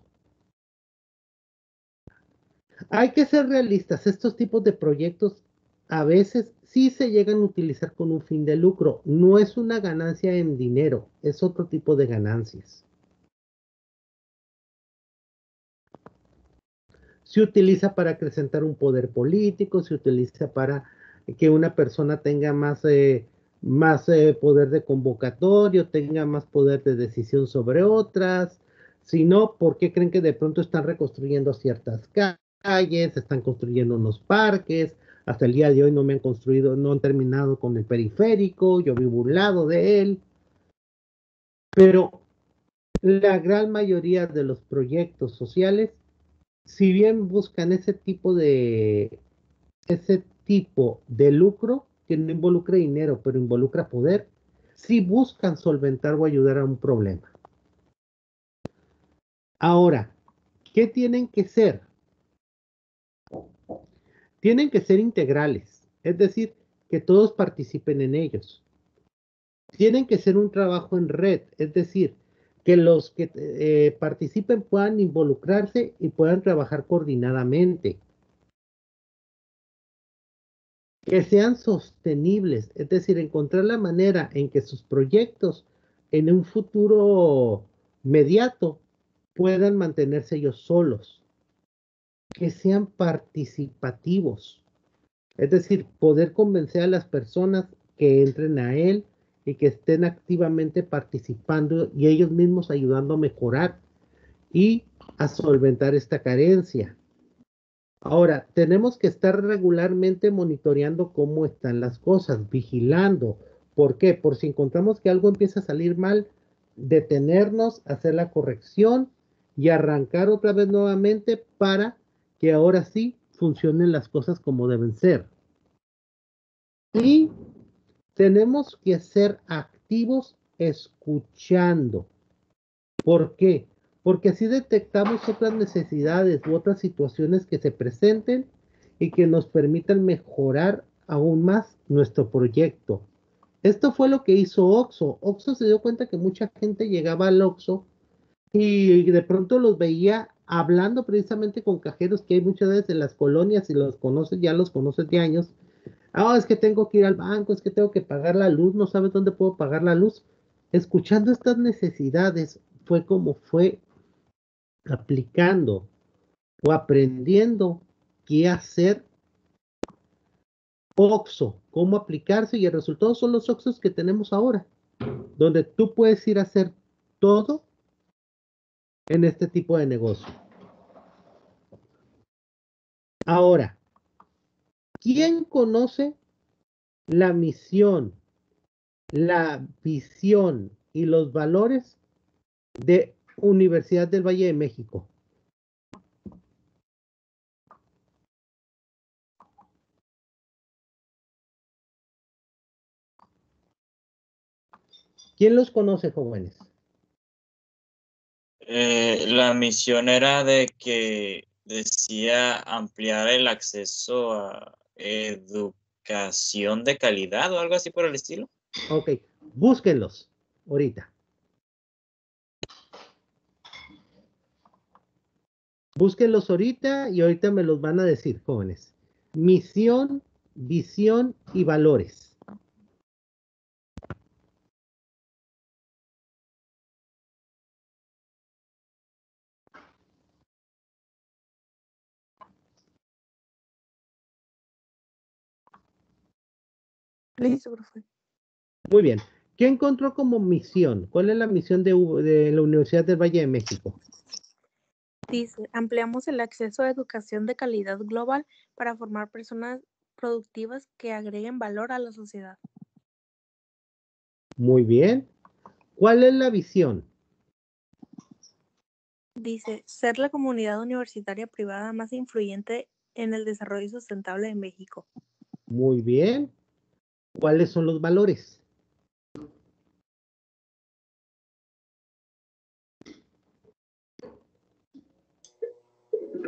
[SPEAKER 1] Hay que ser realistas. Estos tipos de proyectos a veces sí se llegan a utilizar con un fin de lucro. No es una ganancia en dinero, es otro tipo de ganancias. Se utiliza para acrecentar un poder político, se utiliza para que una persona tenga más, eh, más eh, poder de convocatorio, tenga más poder de decisión sobre otras, sino porque creen que de pronto están reconstruyendo ciertas calles, están construyendo unos parques, hasta el día de hoy no me han construido, no han terminado con el periférico, yo vivo un lado de él, pero la gran mayoría de los proyectos sociales, si bien buscan ese tipo de ese tipo de lucro que no involucra dinero, pero involucra poder, si buscan solventar o ayudar a un problema. Ahora, ¿qué tienen que ser? Tienen que ser integrales, es decir, que todos participen en ellos. Tienen que ser un trabajo en red, es decir, que los que eh, participen puedan involucrarse y puedan trabajar coordinadamente que sean sostenibles, es decir, encontrar la manera en que sus proyectos en un futuro mediato puedan mantenerse ellos solos, que sean participativos, es decir, poder convencer a las personas que entren a él y que estén activamente participando y ellos mismos ayudando a mejorar y a solventar esta carencia. Ahora, tenemos que estar regularmente monitoreando cómo están las cosas, vigilando. ¿Por qué? Por si encontramos que algo empieza a salir mal, detenernos, hacer la corrección y arrancar otra vez nuevamente para que ahora sí funcionen las cosas como deben ser. Y tenemos que ser activos escuchando. ¿Por qué? porque así detectamos otras necesidades u otras situaciones que se presenten y que nos permitan mejorar aún más nuestro proyecto. Esto fue lo que hizo Oxo. Oxo se dio cuenta que mucha gente llegaba al Oxo y de pronto los veía hablando precisamente con cajeros que hay muchas veces en las colonias y los conoces, ya los conoces de años. Ah, es que tengo que ir al banco, es que tengo que pagar la luz, no sabes dónde puedo pagar la luz. Escuchando estas necesidades fue como fue aplicando o aprendiendo qué hacer OXO, cómo aplicarse y el resultado son los OXOs que tenemos ahora, donde tú puedes ir a hacer todo en este tipo de negocio. Ahora, ¿quién conoce la misión, la visión y los valores de Universidad del Valle de México? ¿Quién los conoce, jóvenes?
[SPEAKER 7] Eh, la misión era de que decía ampliar el acceso a educación de calidad o algo así por el estilo.
[SPEAKER 1] Ok, búsquenlos ahorita. Búsquenlos ahorita y ahorita me los van a decir, jóvenes. Misión, visión y valores.
[SPEAKER 3] Listo, profe.
[SPEAKER 1] Muy bien. ¿Qué encontró como misión? ¿Cuál es la misión de, de la Universidad del Valle de México?
[SPEAKER 3] Dice, ampliamos el acceso a educación de calidad global para formar personas productivas que agreguen valor a la sociedad.
[SPEAKER 1] Muy bien. ¿Cuál es la visión?
[SPEAKER 3] Dice, ser la comunidad universitaria privada más influyente en el desarrollo sustentable de México.
[SPEAKER 1] Muy bien. ¿Cuáles son los valores?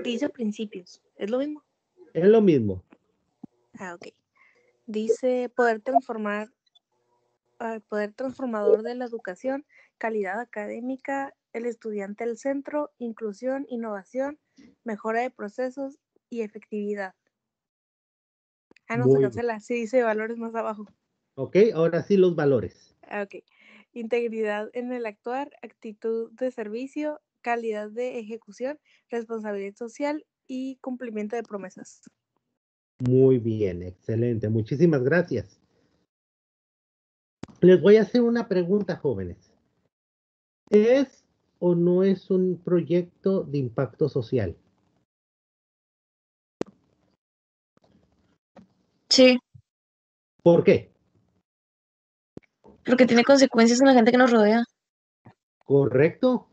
[SPEAKER 3] Dice principios. ¿Es lo mismo?
[SPEAKER 1] Es lo mismo.
[SPEAKER 3] Ah, ok. Dice poder transformar, uh, poder transformador de la educación, calidad académica, el estudiante al centro, inclusión, innovación, mejora de procesos y efectividad. Ah, no, se cancela. Sí, dice valores más abajo.
[SPEAKER 1] Ok, ahora sí los valores.
[SPEAKER 3] Ah, ok. Integridad en el actuar, actitud de servicio, calidad de ejecución, responsabilidad social y cumplimiento de promesas.
[SPEAKER 1] Muy bien, excelente. Muchísimas gracias. Les voy a hacer una pregunta, jóvenes. ¿Es o no es un proyecto de impacto social?
[SPEAKER 8] Sí.
[SPEAKER 1] ¿Por qué?
[SPEAKER 8] Porque tiene consecuencias en la gente que nos rodea.
[SPEAKER 1] Correcto.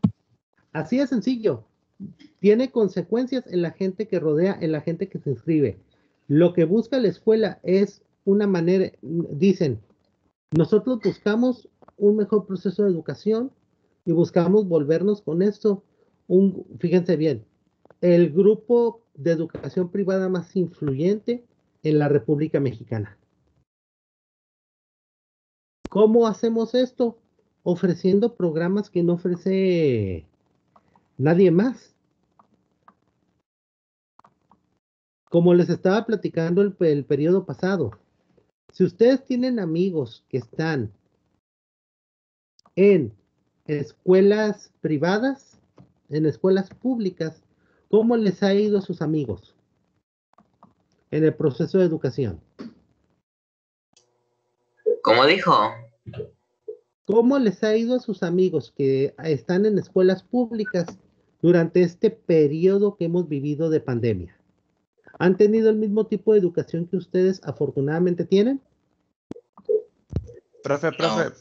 [SPEAKER 1] Así de sencillo. Tiene consecuencias en la gente que rodea, en la gente que se inscribe. Lo que busca la escuela es una manera, dicen, nosotros buscamos un mejor proceso de educación y buscamos volvernos con esto. Un, fíjense bien, el grupo de educación privada más influyente en la República Mexicana. ¿Cómo hacemos esto? Ofreciendo programas que no ofrece nadie más. Como les estaba platicando el, periodo pasado, si ustedes tienen amigos que están en escuelas privadas, en escuelas públicas, ¿cómo les ha ido a sus amigos? En el proceso de educación.
[SPEAKER 4] ¿Cómo dijo?
[SPEAKER 1] ¿Cómo les ha ido a sus amigos que están en escuelas públicas durante este periodo que hemos vivido de pandemia? ¿Han tenido el mismo tipo de educación que ustedes afortunadamente tienen?
[SPEAKER 2] Profe, profe,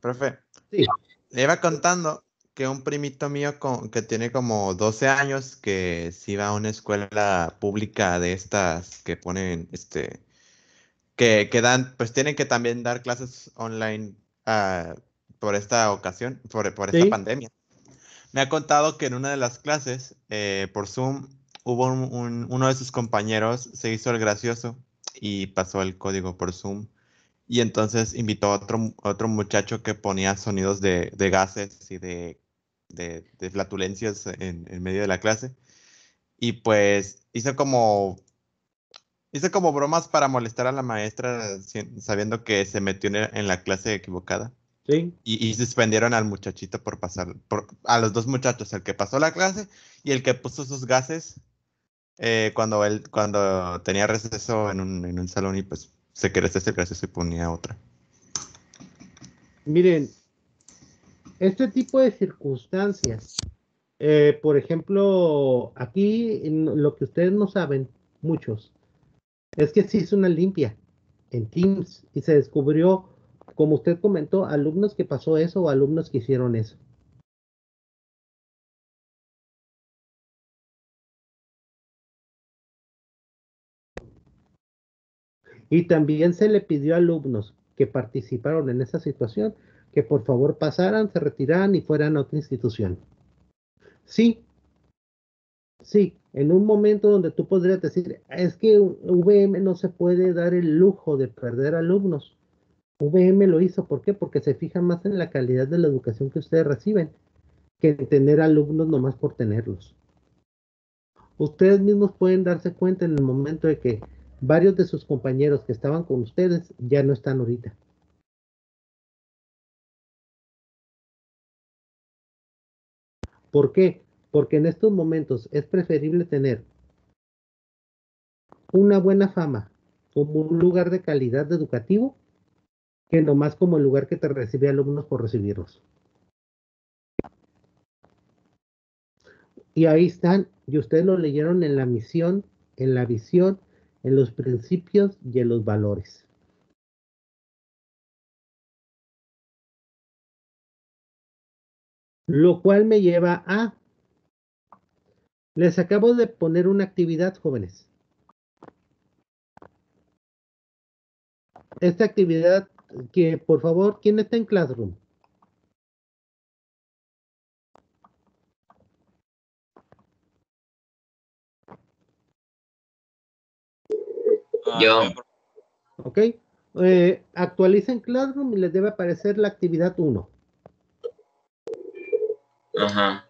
[SPEAKER 2] profe.
[SPEAKER 1] Sí.
[SPEAKER 2] Le iba contando que un primito mío con, que tiene como 12 años, que si va a una escuela pública de estas que ponen, este, que, que dan, pues tienen que también dar clases online uh, por esta ocasión, por, por esta
[SPEAKER 1] Sí.
[SPEAKER 2] pandemia. Me ha contado que en una de las clases, eh, por Zoom, hubo un- un- uno de sus compañeros, se hizo el gracioso y pasó el código por Zoom y entonces invitó a otro, otro muchacho que ponía sonidos de, gases y de, de, flatulencias en, medio de la clase. Y pues hizo como, hizo como bromas para molestar a la maestra sabiendo que se metió en la clase equivocada.
[SPEAKER 1] Sí.
[SPEAKER 2] Y, suspendieron al muchachito por pasar, por, a los dos muchachos, el que pasó la clase y el que puso sus gases eh, cuando él, cuando tenía receso en un, en un salón y pues se quería hacer receso y ponía otra.
[SPEAKER 1] Miren, este tipo de circunstancias, eh, por ejemplo, aquí lo que ustedes no saben, muchos, es que se hizo una limpia en Teams y se descubrió como usted comentó, alumnos que pasó eso o alumnos que hicieron eso. Y también se le pidió a alumnos que participaron en esa situación que por favor pasaran, se retiraran y fueran a otra institución. Sí, sí, en un momento donde tú podrías decir, es que VM no se puede dar el lujo de perder alumnos. VM lo hizo, ¿por qué? Porque se fija más en la calidad de la educación que ustedes reciben que en tener alumnos nomás por tenerlos. Ustedes mismos pueden darse cuenta en el momento de que varios de sus compañeros que estaban con ustedes ya no están ahorita. ¿Por qué? Porque en estos momentos es preferible tener una buena fama como un lugar de calidad educativo que nomás como el lugar que te recibe alumnos por recibirlos. Y ahí están, y ustedes lo leyeron en la misión, en la visión, en los principios y en los valores. Lo cual me lleva a... Les acabo de poner una actividad, jóvenes. Esta actividad que por favor, ¿quién está en Classroom?
[SPEAKER 4] Ah, Yo.
[SPEAKER 1] Ok. Eh, actualicen Classroom y les debe aparecer la actividad 1.
[SPEAKER 4] Ajá.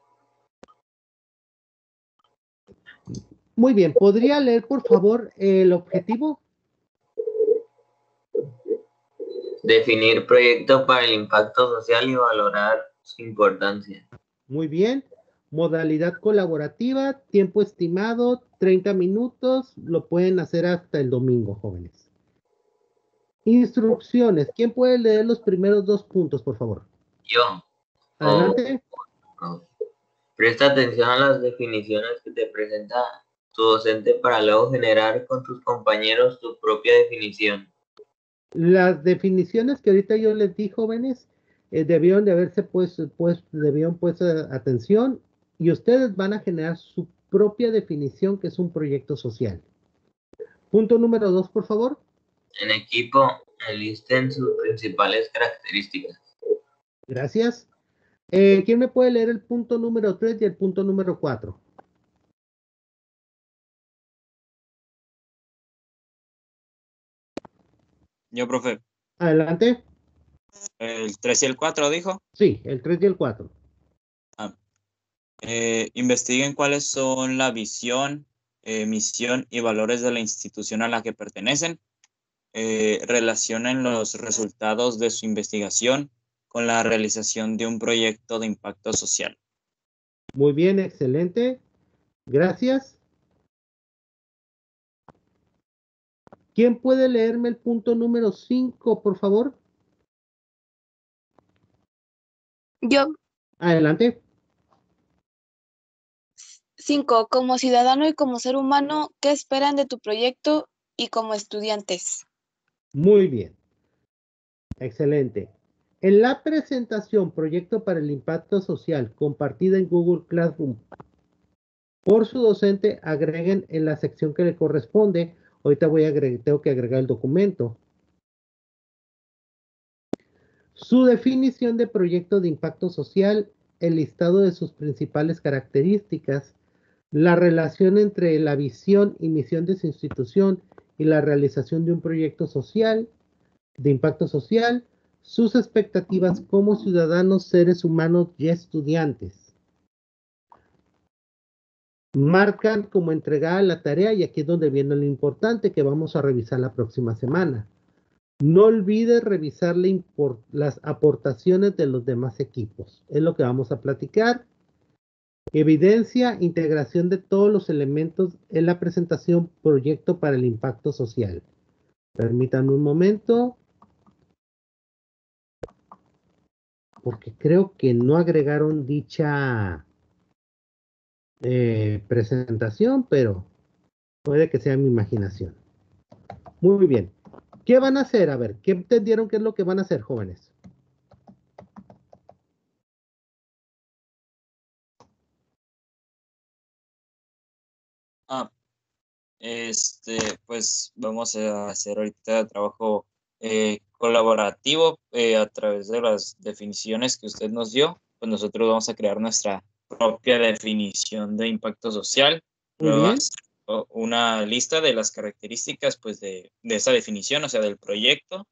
[SPEAKER 1] Muy bien, ¿podría leer por favor el objetivo?
[SPEAKER 4] Definir proyecto para el impacto social y valorar su importancia.
[SPEAKER 1] Muy bien. Modalidad colaborativa, tiempo estimado, 30 minutos, lo pueden hacer hasta el domingo, jóvenes. Instrucciones. ¿Quién puede leer los primeros dos puntos, por favor?
[SPEAKER 4] Yo.
[SPEAKER 1] Adelante.
[SPEAKER 4] Presta atención a las definiciones que te presenta tu docente para luego generar con tus compañeros tu propia definición.
[SPEAKER 1] Las definiciones que ahorita yo les di, jóvenes, eh, debieron de haberse puesto, pues, debieron puesto atención y ustedes van a generar su propia definición que es un proyecto social. Punto número dos, por favor.
[SPEAKER 4] En equipo, enlisten sus principales características.
[SPEAKER 1] Gracias. Eh, ¿Quién me puede leer el punto número tres y el punto número cuatro?
[SPEAKER 7] Yo, profe.
[SPEAKER 1] Adelante.
[SPEAKER 7] El 3 y el 4, dijo.
[SPEAKER 1] Sí, el 3 y el 4.
[SPEAKER 7] Ah. Eh, investiguen cuáles son la visión, eh, misión y valores de la institución a la que pertenecen. Eh, relacionen los resultados de su investigación con la realización de un proyecto de impacto social.
[SPEAKER 1] Muy bien, excelente. Gracias. ¿Quién puede leerme el punto número 5, por favor?
[SPEAKER 11] Yo.
[SPEAKER 1] Adelante.
[SPEAKER 11] 5. Como ciudadano y como ser humano, ¿qué esperan de tu proyecto y como estudiantes?
[SPEAKER 1] Muy bien. Excelente. En la presentación Proyecto para el Impacto Social compartida en Google Classroom por su docente, agreguen en la sección que le corresponde Ahorita voy a agregar, tengo que agregar el documento. Su definición de proyecto de impacto social, el listado de sus principales características, la relación entre la visión y misión de su institución y la realización de un proyecto social, de impacto social, sus expectativas como ciudadanos, seres humanos y estudiantes. Marcan como entregada la tarea y aquí es donde viene lo importante que vamos a revisar la próxima semana. No olvides revisar las aportaciones de los demás equipos. Es lo que vamos a platicar. Evidencia, integración de todos los elementos en la presentación Proyecto para el Impacto Social. Permítanme un momento. Porque creo que no agregaron dicha eh, presentación, pero puede que sea mi imaginación. Muy bien. ¿Qué van a hacer? A ver, ¿qué entendieron qué es lo que van a hacer, jóvenes?
[SPEAKER 7] Ah, este, pues vamos a hacer ahorita trabajo eh, colaborativo eh, a través de las definiciones que usted nos dio. Pues nosotros vamos a crear nuestra propia definición de impacto social. una lista de las características pues de, de, esa definición, o sea, del proyecto.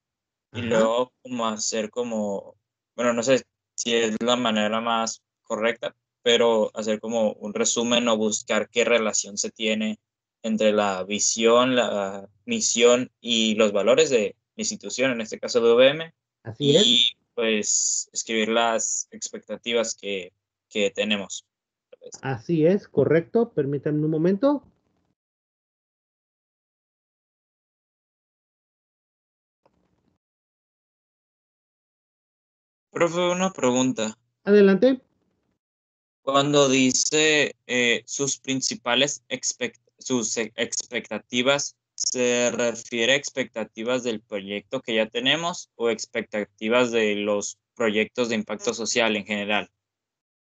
[SPEAKER 7] Y luego como hacer como, bueno, no sé si es la manera más correcta, pero hacer como un resumen o buscar qué relación se tiene entre la visión, la misión y los valores de la institución, en este caso de UVM.
[SPEAKER 1] Así
[SPEAKER 7] y pues escribir las expectativas que, que tenemos.
[SPEAKER 1] Así es, correcto. Permítanme un momento.
[SPEAKER 7] Profe, una pregunta.
[SPEAKER 1] Adelante.
[SPEAKER 7] Cuando dice eh, sus principales sus e, expectativas, ¿se refiere a expectativas del proyecto que ya tenemos o expectativas de los proyectos de impacto social en general?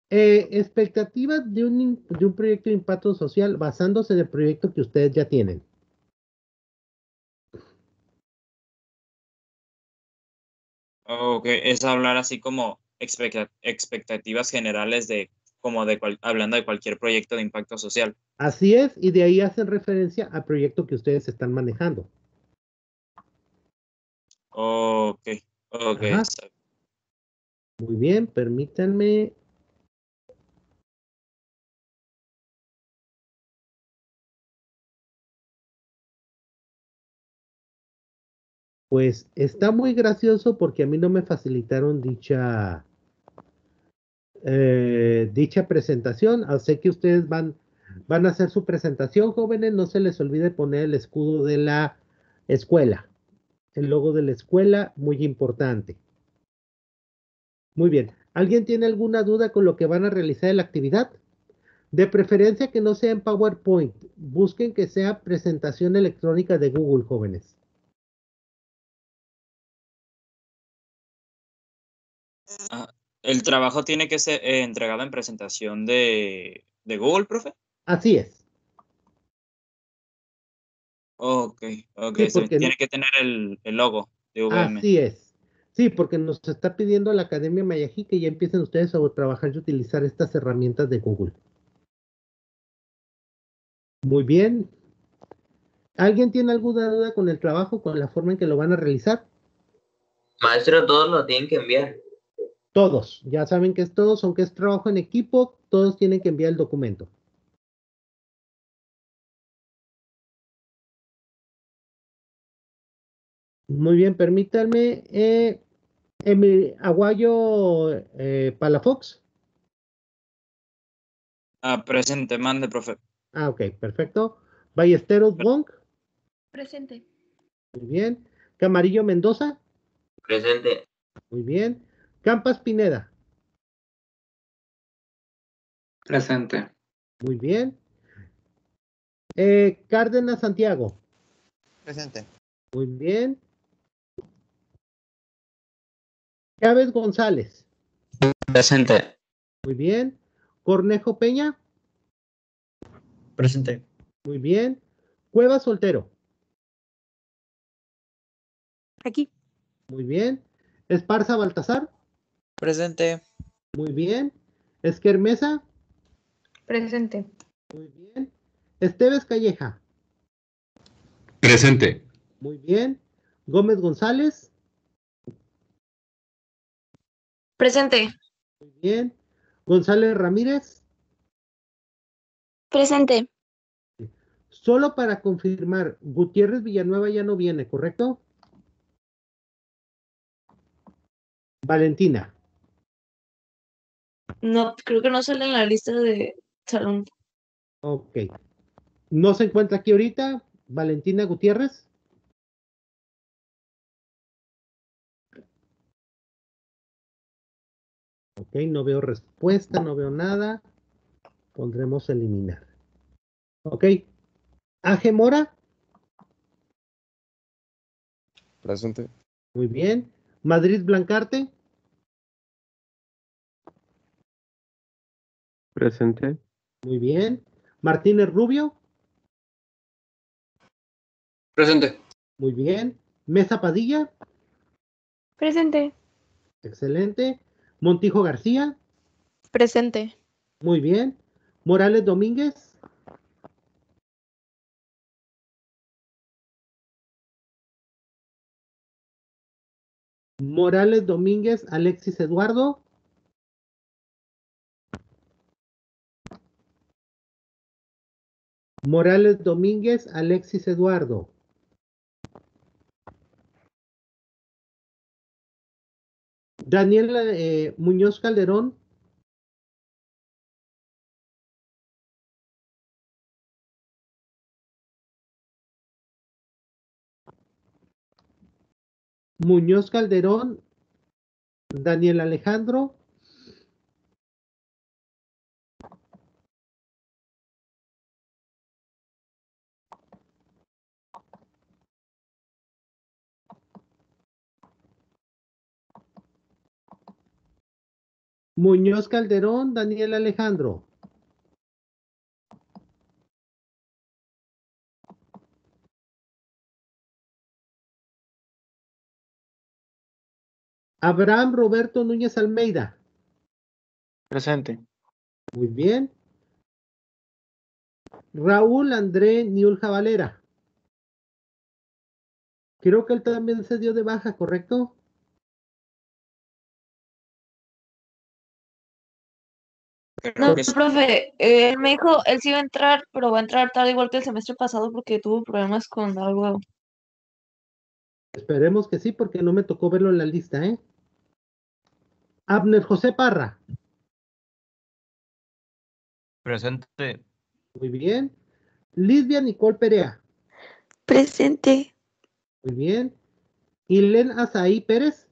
[SPEAKER 1] Eh, expectativas de un, de un proyecto de impacto social basándose en el proyecto que ustedes ya tienen.
[SPEAKER 7] Ok, es hablar así como expectativas generales de como de hablando de cualquier proyecto de impacto social.
[SPEAKER 1] Así es, y de ahí hacen referencia al proyecto que ustedes están manejando.
[SPEAKER 7] Ok, ok.
[SPEAKER 1] Muy bien, permítanme. Pues está muy gracioso porque a mí no me facilitaron dicha eh, dicha presentación. Ah, sé que ustedes van, van a hacer su presentación, jóvenes. No se les olvide poner el escudo de la escuela. El logo de la escuela, muy importante. Muy bien. ¿Alguien tiene alguna duda con lo que van a realizar en la actividad? De preferencia que no sea en PowerPoint. Busquen que sea presentación electrónica de Google, jóvenes.
[SPEAKER 7] ¿El trabajo tiene que ser eh, entregado en presentación de, Google, profe?
[SPEAKER 1] Así es.
[SPEAKER 7] Ok, ok. tiene que tener el, logo de VM.
[SPEAKER 1] Así es. Sí, porque nos está pidiendo la Academia Mayají que ya empiecen ustedes a trabajar y utilizar estas herramientas de Google. Muy bien. ¿Alguien tiene alguna duda con el trabajo, con la forma en que lo van a realizar?
[SPEAKER 4] Maestro, todos lo tienen que enviar.
[SPEAKER 1] Todos, ya saben que es todos, aunque es trabajo en equipo, todos tienen que enviar el documento. Muy bien, permítanme. Eh, Aguayo eh, Palafox.
[SPEAKER 7] Ah, presente, mande, profe.
[SPEAKER 1] Ah, ok, perfecto. Ballesteros Wong.
[SPEAKER 3] Presente.
[SPEAKER 1] Muy bien. Camarillo Mendoza.
[SPEAKER 4] Presente.
[SPEAKER 1] Muy bien. Campas Pineda.
[SPEAKER 5] Presente.
[SPEAKER 1] Muy bien. Eh, Cárdenas Santiago.
[SPEAKER 10] Presente.
[SPEAKER 1] Muy bien. Chávez González.
[SPEAKER 12] Presente.
[SPEAKER 1] Muy bien. Cornejo Peña.
[SPEAKER 12] Presente.
[SPEAKER 1] Muy bien. Cueva Soltero.
[SPEAKER 3] Aquí.
[SPEAKER 1] Muy bien. Esparza Baltasar.
[SPEAKER 10] Presente.
[SPEAKER 1] Muy bien. Esquermesa.
[SPEAKER 3] Presente.
[SPEAKER 1] Muy bien. Esteves Calleja.
[SPEAKER 13] Presente.
[SPEAKER 1] Muy bien. Gómez González.
[SPEAKER 8] Presente.
[SPEAKER 1] Muy bien. González Ramírez.
[SPEAKER 11] Presente.
[SPEAKER 1] Solo para confirmar, Gutiérrez Villanueva ya no viene, ¿correcto? Valentina.
[SPEAKER 8] No, creo que no sale en la lista de salón.
[SPEAKER 1] Ok. ¿No se encuentra aquí ahorita Valentina Gutiérrez? Ok, no veo respuesta, no veo nada. Pondremos eliminar. Ok. Aje Mora.
[SPEAKER 13] Presente.
[SPEAKER 1] Muy bien. Madrid Blancarte.
[SPEAKER 14] Presente.
[SPEAKER 1] Muy bien. Martínez Rubio.
[SPEAKER 15] Presente.
[SPEAKER 1] Muy bien. Mesa Padilla.
[SPEAKER 9] Presente.
[SPEAKER 1] Excelente. Montijo García.
[SPEAKER 9] Presente.
[SPEAKER 1] Muy bien. Morales Domínguez. Morales Domínguez, Alexis Eduardo. Morales Domínguez, Alexis Eduardo. Daniel eh, Muñoz Calderón. Muñoz Calderón, Daniel Alejandro. Muñoz Calderón, Daniel Alejandro. Abraham Roberto Núñez Almeida.
[SPEAKER 16] Presente.
[SPEAKER 1] Muy bien. Raúl André Niulja Valera. Creo que él también se dio de baja, ¿correcto?
[SPEAKER 8] No, profe, eh, él me dijo, él sí iba a entrar, pero va a entrar tarde igual que el semestre pasado porque tuvo problemas con algo.
[SPEAKER 1] Esperemos que sí, porque no me tocó verlo en la lista, ¿eh? Abner José Parra.
[SPEAKER 6] Presente.
[SPEAKER 1] Muy bien. Lidia Nicole Perea.
[SPEAKER 11] Presente.
[SPEAKER 1] Muy bien. Ilen Azaí Pérez.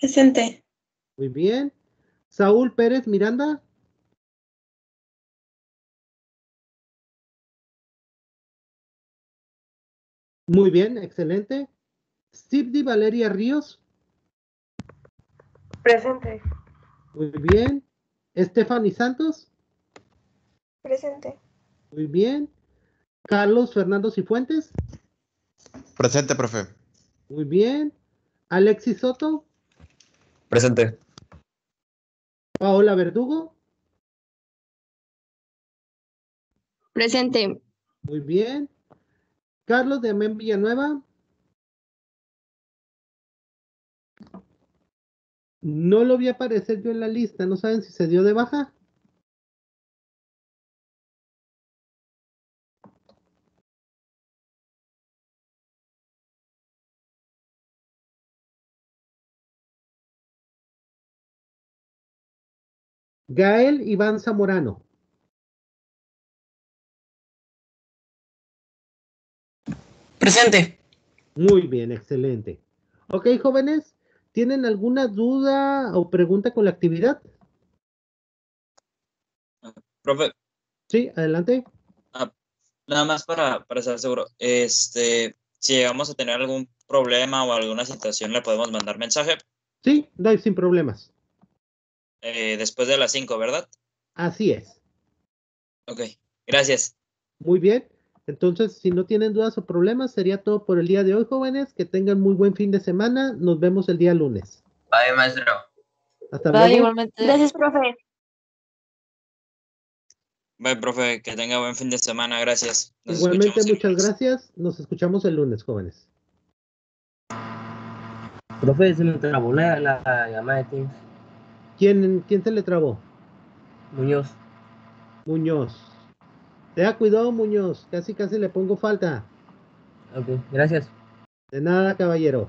[SPEAKER 9] Presente.
[SPEAKER 1] Muy bien. Saúl Pérez Miranda. Muy bien, excelente. Sibdi Valeria Ríos.
[SPEAKER 9] Presente.
[SPEAKER 1] Muy bien. Stephanie Santos.
[SPEAKER 9] Presente.
[SPEAKER 1] Muy bien. Carlos Fernando Cifuentes.
[SPEAKER 2] Presente, profe.
[SPEAKER 1] Muy bien. Alexis Soto.
[SPEAKER 13] Presente.
[SPEAKER 1] Paola Verdugo.
[SPEAKER 11] Presente.
[SPEAKER 1] Muy bien. Carlos de Amén Villanueva. No lo vi aparecer yo en la lista. ¿No saben si se dio de baja? Gael Iván Zamorano.
[SPEAKER 15] Presente.
[SPEAKER 1] Muy bien, excelente. Ok, jóvenes, ¿tienen alguna duda o pregunta con la actividad?
[SPEAKER 7] Profe,
[SPEAKER 1] Sí, adelante.
[SPEAKER 7] nada más para, para estar seguro, este, si llegamos a tener algún problema o alguna situación, le podemos mandar mensaje
[SPEAKER 1] Sí, no hay sin problemas.
[SPEAKER 7] Eh, después de las 5, ¿verdad?
[SPEAKER 1] Así es.
[SPEAKER 7] Ok, gracias.
[SPEAKER 1] Muy bien. Entonces, si no tienen dudas o problemas, sería todo por el día de hoy, jóvenes. Que tengan muy buen fin de semana. Nos vemos el día lunes.
[SPEAKER 4] Bye, maestro.
[SPEAKER 1] Hasta
[SPEAKER 8] Bye,
[SPEAKER 1] luego.
[SPEAKER 8] igualmente.
[SPEAKER 11] Gracias, profe.
[SPEAKER 7] Bye, profe, que tenga buen fin de semana, gracias. Nos
[SPEAKER 1] Igualmente, muchas gracias. Nos escuchamos el lunes, jóvenes.
[SPEAKER 10] Profe, se me trabó la, la llamada de Teams.
[SPEAKER 1] ¿Quién, ¿Quién se le trabó?
[SPEAKER 10] Muñoz.
[SPEAKER 1] Muñoz. Tenga cuidado, Muñoz. Casi, casi le pongo falta.
[SPEAKER 10] Ok, gracias.
[SPEAKER 1] De nada, caballero.